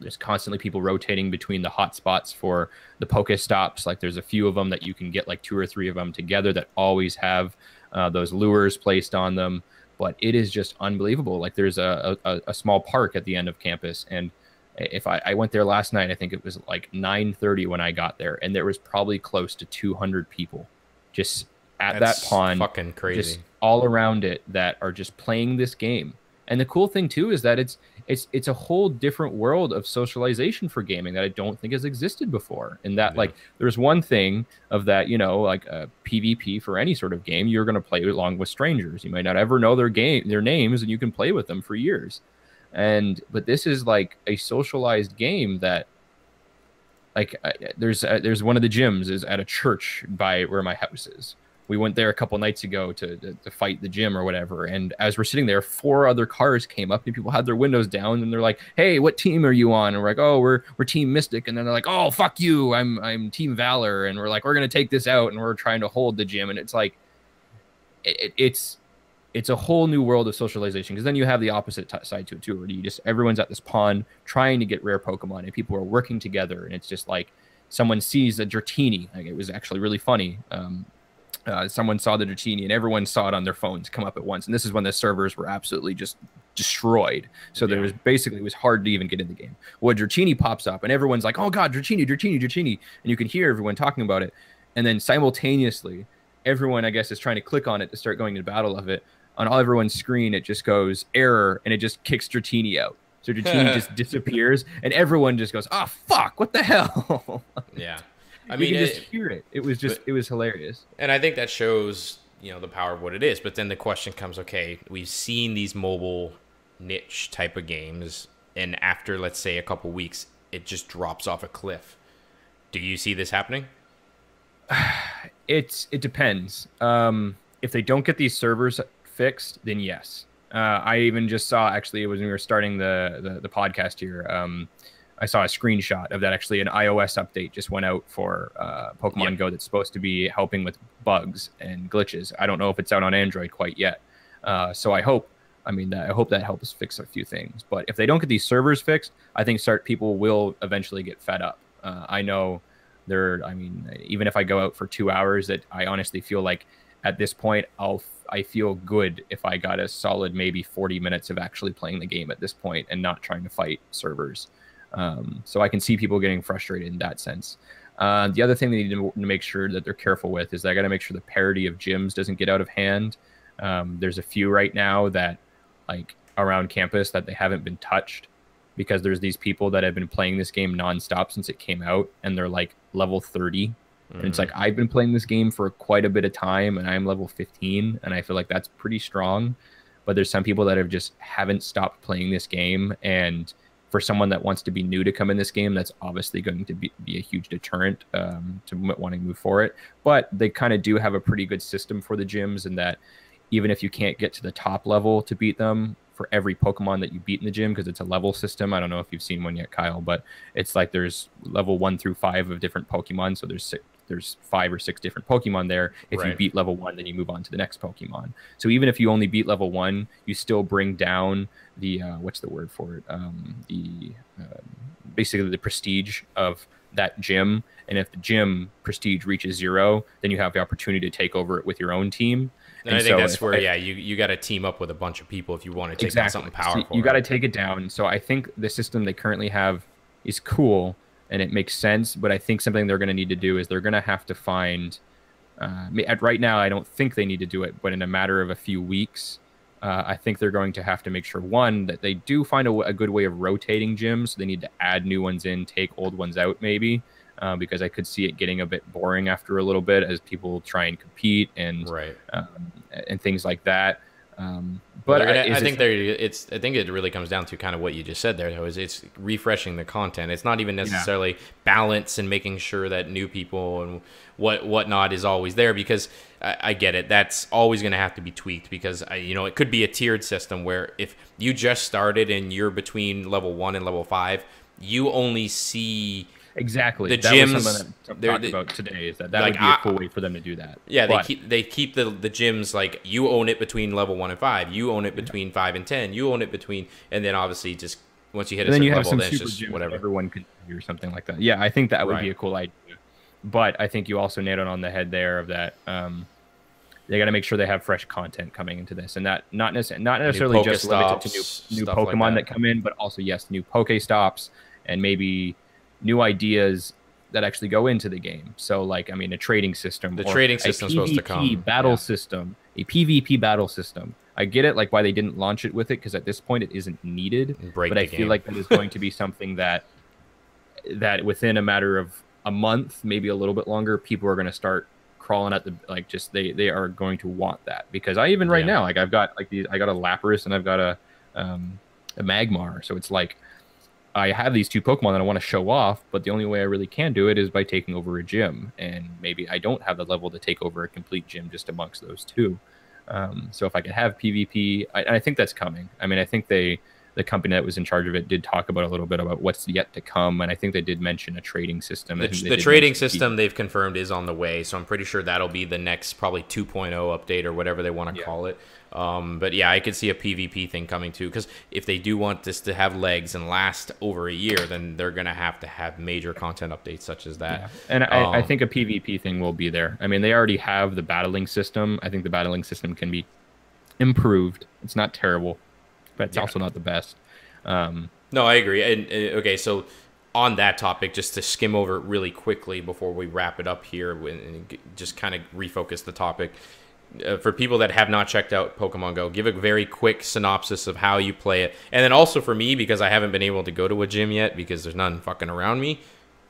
there's constantly people rotating between the hot spots for the Pokestops. Like there's a few of them that you can get like two or three of them together that always have uh, those lures placed on them. But it is just unbelievable. Like there's a, a, a small park at the end of campus, and if I, I, went there last night, I think it was like 9:30 when I got there, and there was probably close to 200 people just at That's that pond, fucking crazy, just all around it that are just playing this game. And the cool thing too is that it's it's it's a whole different world of socialization for gaming that I don't think has existed before. And that yeah. like there's one thing of that, you know, like a PvP for any sort of game, you're going to play along with strangers. You might not ever know their game their names and you can play with them for years. And but this is like a socialized game that like uh, there's uh, there's one of the gyms is at a church by where my house is we went there a couple nights ago to, to, to fight the gym or whatever. And as we're sitting there, four other cars came up and people had their windows down and they're like, "Hey, what team are you on?" And we're like, "Oh, we're we're Team Mystic." And then they're like, "Oh, fuck you, I'm I'm Team Valor." And we're like, "We're gonna take this out," and we're trying to hold the gym. And it's like, it, it's it's a whole new world of socialization because then you have the opposite t- side to it too, where you just everyone's at this pond trying to get rare Pokemon and people are working together, and it's just like someone sees a Dratini. Like it was actually really funny. Um, uh, someone saw the Dratini and everyone saw it on their phones come up at once. And this is when the servers were absolutely just destroyed. So yeah. there was basically it was hard to even get in the game. Well, Dratini pops up and everyone's like, "Oh God, Dratini, Dratini, Dratini," and you can hear everyone talking about it. And then simultaneously, everyone I guess is trying to click on it to start going to battle of it. On all everyone's screen, it just goes error and it just kicks Dratini out. So Dratini just disappears and everyone just goes, "Oh fuck, what the hell?" yeah. I mean, you can just hear it. It was just, but, it was hilarious. And I think that shows, you know, the power of what it is. But then the question comes, okay, we've seen these mobile niche type of games, and after let's say a couple weeks, it just drops off a cliff. Do you see this happening? it's it depends. Um, if they don't get these servers fixed, then yes. Uh, I even just saw actually it was when we were starting the the, the podcast here. Um, I saw a screenshot of that. Actually, an iOS update just went out for uh, Pokemon yep. Go that's supposed to be helping with bugs and glitches. I don't know if it's out on Android quite yet. Uh, so I hope. I mean, I hope that helps fix a few things. But if they don't get these servers fixed, I think start people will eventually get fed up. Uh, I know there. I mean, even if I go out for two hours, that I honestly feel like at this point I'll I feel good if I got a solid maybe 40 minutes of actually playing the game at this point and not trying to fight servers. Um, so I can see people getting frustrated in that sense. Uh, the other thing they need to, make sure that they're careful with is they got to make sure the parity of gyms doesn't get out of hand. Um, there's a few right now that, like around campus, that they haven't been touched because there's these people that have been playing this game nonstop since it came out, and they're like level 30. Mm-hmm. And it's like mm. I've been playing this game for quite a bit of time, and I'm level 15, and I feel like that's pretty strong. But there's some people that have just haven't stopped playing this game, and for someone that wants to be new to come in this game, that's obviously going to be, be a huge deterrent um, to wanting to move for it. But they kind of do have a pretty good system for the gyms, and that even if you can't get to the top level to beat them, for every Pokemon that you beat in the gym, because it's a level system. I don't know if you've seen one yet, Kyle, but it's like there's level one through five of different Pokemon. So there's six, there's five or six different Pokemon there. If right. you beat level one, then you move on to the next Pokemon. So even if you only beat level one, you still bring down the uh, what's the word for it? Um, the uh, basically the prestige of that gym. And if the gym prestige reaches zero, then you have the opportunity to take over it with your own team. And, and I think so that's where, I, yeah, you, you got to team up with a bunch of people if you want to take exactly. something powerful. So you got to take it down. So I think the system they currently have is cool and it makes sense. But I think something they're going to need to do is they're going to have to find. Uh, at right now, I don't think they need to do it, but in a matter of a few weeks, uh, I think they're going to have to make sure one that they do find a, a, good way of rotating gyms. So they need to add new ones in, take old ones out, maybe, uh, because I could see it getting a bit boring after a little bit as people try and compete and right. um, and things like that. Um, but gonna, I, I think there it's I think it really comes down to kind of what you just said there though is it's refreshing the content. It's not even necessarily yeah. balance and making sure that new people and what whatnot is always there because I, I get it. That's always going to have to be tweaked because I, you know it could be a tiered system where if you just started and you're between level one and level five, you only see Exactly. The that gyms was something that talked about today is that that like, would be a cool way for them to do that. Yeah, but, they keep they keep the the gyms like you own it between level one and five, you own it between five and ten, you own it between, and then obviously just once you hit a then certain you have level, some then it's just whatever everyone could do or something like that. Yeah, I think that would right. be a cool idea. But I think you also nailed it on the head there of that. Um, they got to make sure they have fresh content coming into this, and that not necessarily not necessarily just limited to new, new Pokemon like that. that come in, but also yes, new Pokestops and maybe new ideas that actually go into the game. So, like, I mean, a trading system, the trading system supposed to come, battle yeah. system, a PvP battle system. I get it, like why they didn't launch it with it, because at this point it isn't needed. Break but I game. feel like that is going to be something that that within a matter of a month, maybe a little bit longer, people are going to start crawling at the like just they they are going to want that because I even right yeah. now like I've got like these I got a Lapras and I've got a um a Magmar, so it's like I have these two Pokemon that I want to show off, but the only way I really can do it is by taking over a gym. And maybe I don't have the level to take over a complete gym just amongst those two. Um, so if I could have PvP, I, I, think that's coming. I mean, I think they, the company that was in charge of it, did talk about a little bit about what's yet to come, and I think they did mention a trading system. The, the trading system PvP. they've confirmed is on the way, so I'm pretty sure that'll be the next probably 2.0 update or whatever they want to yeah. call it. Um, but yeah, I could see a PvP thing coming too. Because if they do want this to have legs and last over a year, then they're gonna have to have major content updates such as that. Yeah. And um, I, I, think a PvP thing will be there. I mean, they already have the battling system. I think the battling system can be improved. It's not terrible, but it's yeah. also not the best. Um, no, I agree. And, and okay, so on that topic, just to skim over it really quickly before we wrap it up here, and just kind of refocus the topic uh, for people that have not checked out Pokemon Go, give a very quick synopsis of how you play it, and then also for me because I haven't been able to go to a gym yet because there's none fucking around me.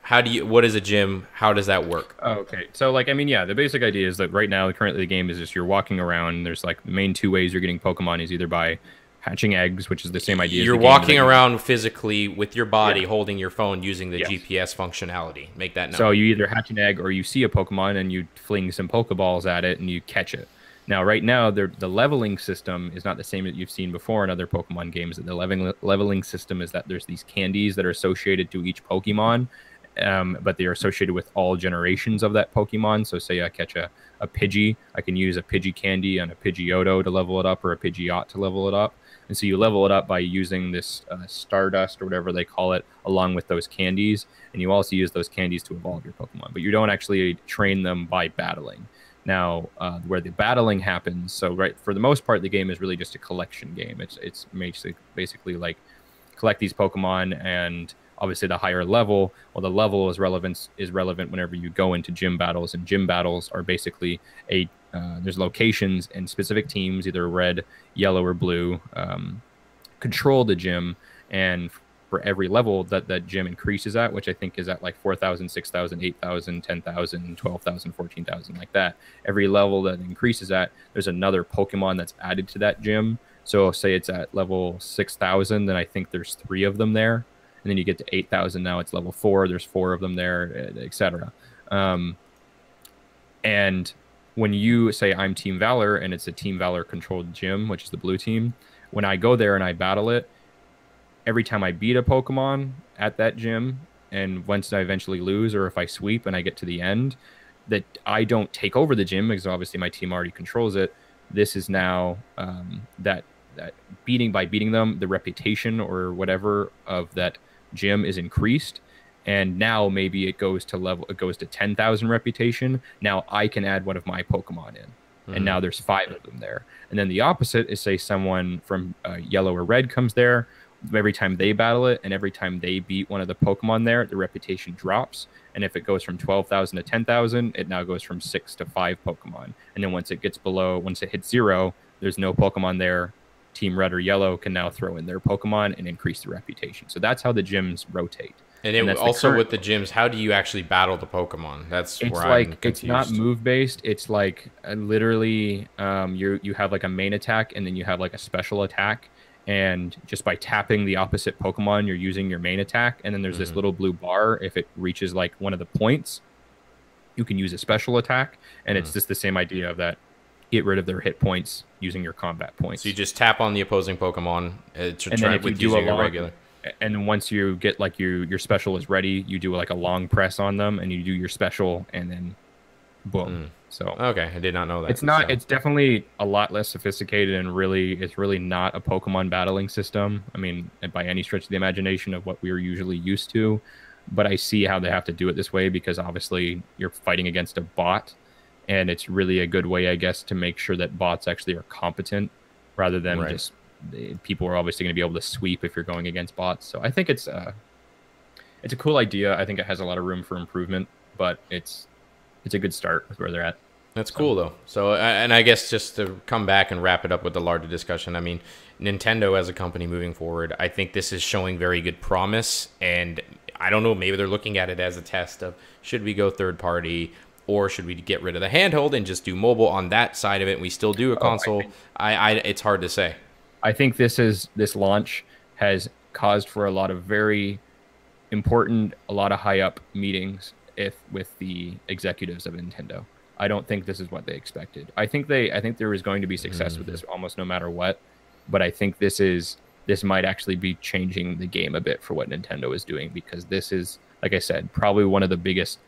How do you? What is a gym? How does that work? okay, so like I mean, yeah, the basic idea is that right now, currently, the game is just you're walking around. There's like the main two ways you're getting Pokemon is either by hatching eggs, which is the same idea. You're walking around physically with your body, yeah. holding your phone, using the yes. GPS functionality. Make that known. So you either hatch an egg or you see a Pokemon and you fling some Pokeballs at it and you catch it. Now, right now, the leveling system is not the same that you've seen before in other Pokemon games. The leveling leveling system is that there's these candies that are associated to each Pokemon, um, but they are associated with all generations of that Pokemon. So, say I catch a, a Pidgey, I can use a Pidgey candy and a Pidgeotto to level it up, or a Pidgeot to level it up. And so you level it up by using this uh, Stardust or whatever they call it, along with those candies. And you also use those candies to evolve your Pokemon, but you don't actually train them by battling. Now, uh, where the battling happens, so right for the most part, the game is really just a collection game. It's it's basically basically like collect these Pokemon, and obviously the higher level, well, the level is relevant is relevant whenever you go into gym battles, and gym battles are basically a uh, there's locations and specific teams, either red, yellow, or blue, um, control the gym, and for every level that that gym increases at, which I think is at like 4,000, 6,000, 8,000, 10,000, 12,000, 14,000, like that. Every level that increases at, there's another Pokemon that's added to that gym. So say it's at level 6,000, then I think there's three of them there. And then you get to 8,000, now it's level four, there's four of them there, etc. Um, and when you say I'm Team Valor and it's a Team Valor controlled gym, which is the blue team, when I go there and I battle it, every time I beat a Pokemon at that gym, and once I eventually lose, or if I sweep and I get to the end, that I don't take over the gym because obviously my team already controls it. This is now um, that that beating by beating them, the reputation or whatever of that gym is increased and now maybe it goes to level it goes to 10,000 reputation. Now I can add one of my pokemon in mm-hmm. and now there's five of them there. And then the opposite is say someone from uh, yellow or red comes there. Every time they battle it and every time they beat one of the pokemon there the reputation drops. And if it goes from 12,000 to 10,000 it now goes from 6 to 5 pokemon. And then once it gets below once it hits 0 there's no pokemon there. Team red or yellow can now throw in their pokemon and increase the reputation. So that's how the gyms rotate and, it, and also with the gyms, how do you actually battle the Pokemon? That's where it's like it's not move based. It's like uh, literally um, you you have like a main attack and then you have like a special attack, and just by tapping the opposite Pokemon, you're using your main attack. And then there's mm-hmm. this little blue bar. If it reaches like one of the points, you can use a special attack, and mm-hmm. it's just the same idea of that. Get rid of their hit points using your combat points. So you just tap on the opposing Pokemon uh, to and try with using a regular and once you get like your your special is ready, you do like a long press on them, and you do your special, and then boom. Mm. So okay, I did not know that. It's not. So. It's definitely a lot less sophisticated, and really, it's really not a Pokemon battling system. I mean, by any stretch of the imagination of what we are usually used to. But I see how they have to do it this way because obviously you're fighting against a bot, and it's really a good way, I guess, to make sure that bots actually are competent rather than right. just people are obviously going to be able to sweep if you're going against bots. So I think it's uh, it's a cool idea. I think it has a lot of room for improvement, but it's it's a good start with where they're at. That's cool though. So and I guess just to come back and wrap it up with the larger discussion, I mean, Nintendo as a company moving forward, I think this is showing very good promise and I don't know, maybe they're looking at it as a test of should we go third party or should we get rid of the handheld and just do mobile on that side of it? And we still do a console. Oh, I, I, I it's hard to say. I think this is this launch has caused for a lot of very important, a lot of high up meetings if with the executives of Nintendo. I don't think this is what they expected. I think they I think there is going to be success mm-hmm. with this almost no matter what, but I think this is this might actually be changing the game a bit for what Nintendo is doing because this is like I said, probably one of the biggest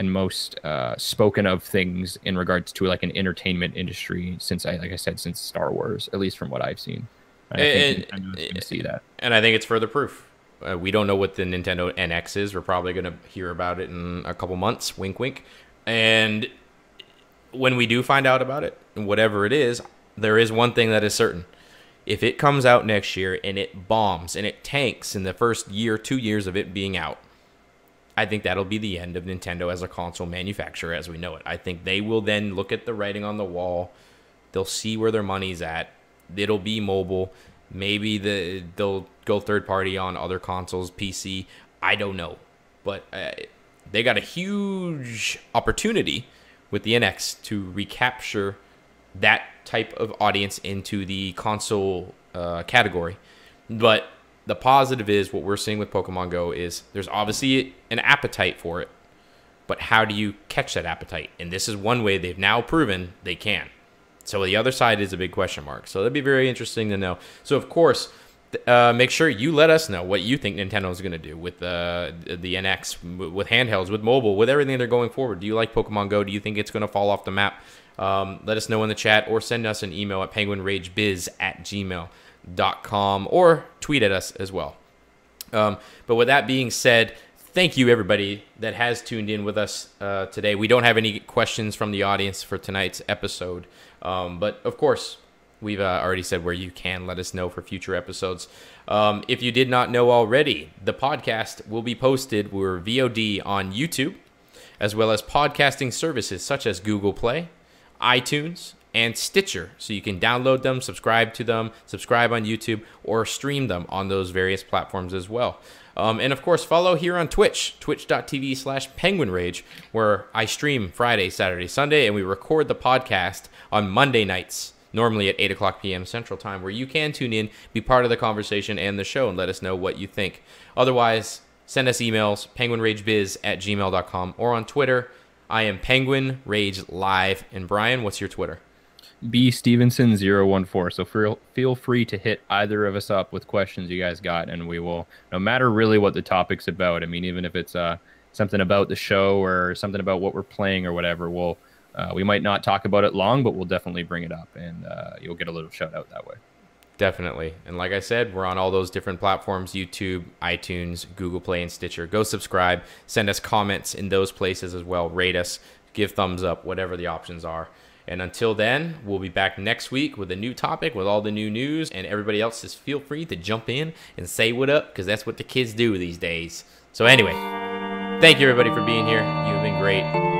and most uh, spoken of things in regards to like an entertainment industry since I like I said since Star Wars, at least from what I've seen. And, I think and, see that, and I think it's further proof. Uh, we don't know what the Nintendo NX is. We're probably going to hear about it in a couple months. Wink, wink. And when we do find out about it, whatever it is, there is one thing that is certain. If it comes out next year and it bombs and it tanks in the first year, two years of it being out, I think that'll be the end of Nintendo as a console manufacturer as we know it. I think they will then look at the writing on the wall. They'll see where their money's at. It'll be mobile. Maybe the they'll go third party on other consoles, PC. I don't know, but uh, they got a huge opportunity with the NX to recapture that type of audience into the console uh, category. But the positive is what we're seeing with Pokemon Go is there's obviously an appetite for it, but how do you catch that appetite? And this is one way they've now proven they can. So the other side is a big question mark. So that'd be very interesting to know. So of course, uh, make sure you let us know what you think Nintendo is going to do with uh, the NX, with handhelds, with mobile, with everything they're going forward. Do you like Pokemon Go? Do you think it's going to fall off the map? Um, let us know in the chat or send us an email at penguinragebiz at gmail com or tweet at us as well. Um, but with that being said, thank you everybody that has tuned in with us uh, today. We don't have any questions from the audience for tonight's episode, um, but of course, we've uh, already said where you can let us know for future episodes. Um, if you did not know already, the podcast will be posted. We're VOD on YouTube, as well as podcasting services such as Google Play, iTunes, and Stitcher. So you can download them, subscribe to them, subscribe on YouTube, or stream them on those various platforms as well. Um, and of course, follow here on Twitch, twitch.tv slash penguin rage, where I stream Friday, Saturday, Sunday, and we record the podcast on Monday nights, normally at 8 o'clock p.m. Central Time, where you can tune in, be part of the conversation and the show, and let us know what you think. Otherwise, send us emails, penguinragebiz at gmail.com, or on Twitter. I am Penguin Rage Live. And Brian, what's your Twitter? B Stevenson 014. So feel feel free to hit either of us up with questions you guys got, and we will, no matter really what the topic's about. I mean, even if it's uh, something about the show or something about what we're playing or whatever, we'll uh, we might not talk about it long, but we'll definitely bring it up, and uh, you'll get a little shout out that way. Definitely. And like I said, we're on all those different platforms YouTube, iTunes, Google Play, and Stitcher. Go subscribe. Send us comments in those places as well. Rate us, give thumbs up, whatever the options are. And until then, we'll be back next week with a new topic, with all the new news. And everybody else, just feel free to jump in and say what up, because that's what the kids do these days. So, anyway, thank you everybody for being here. You've been great.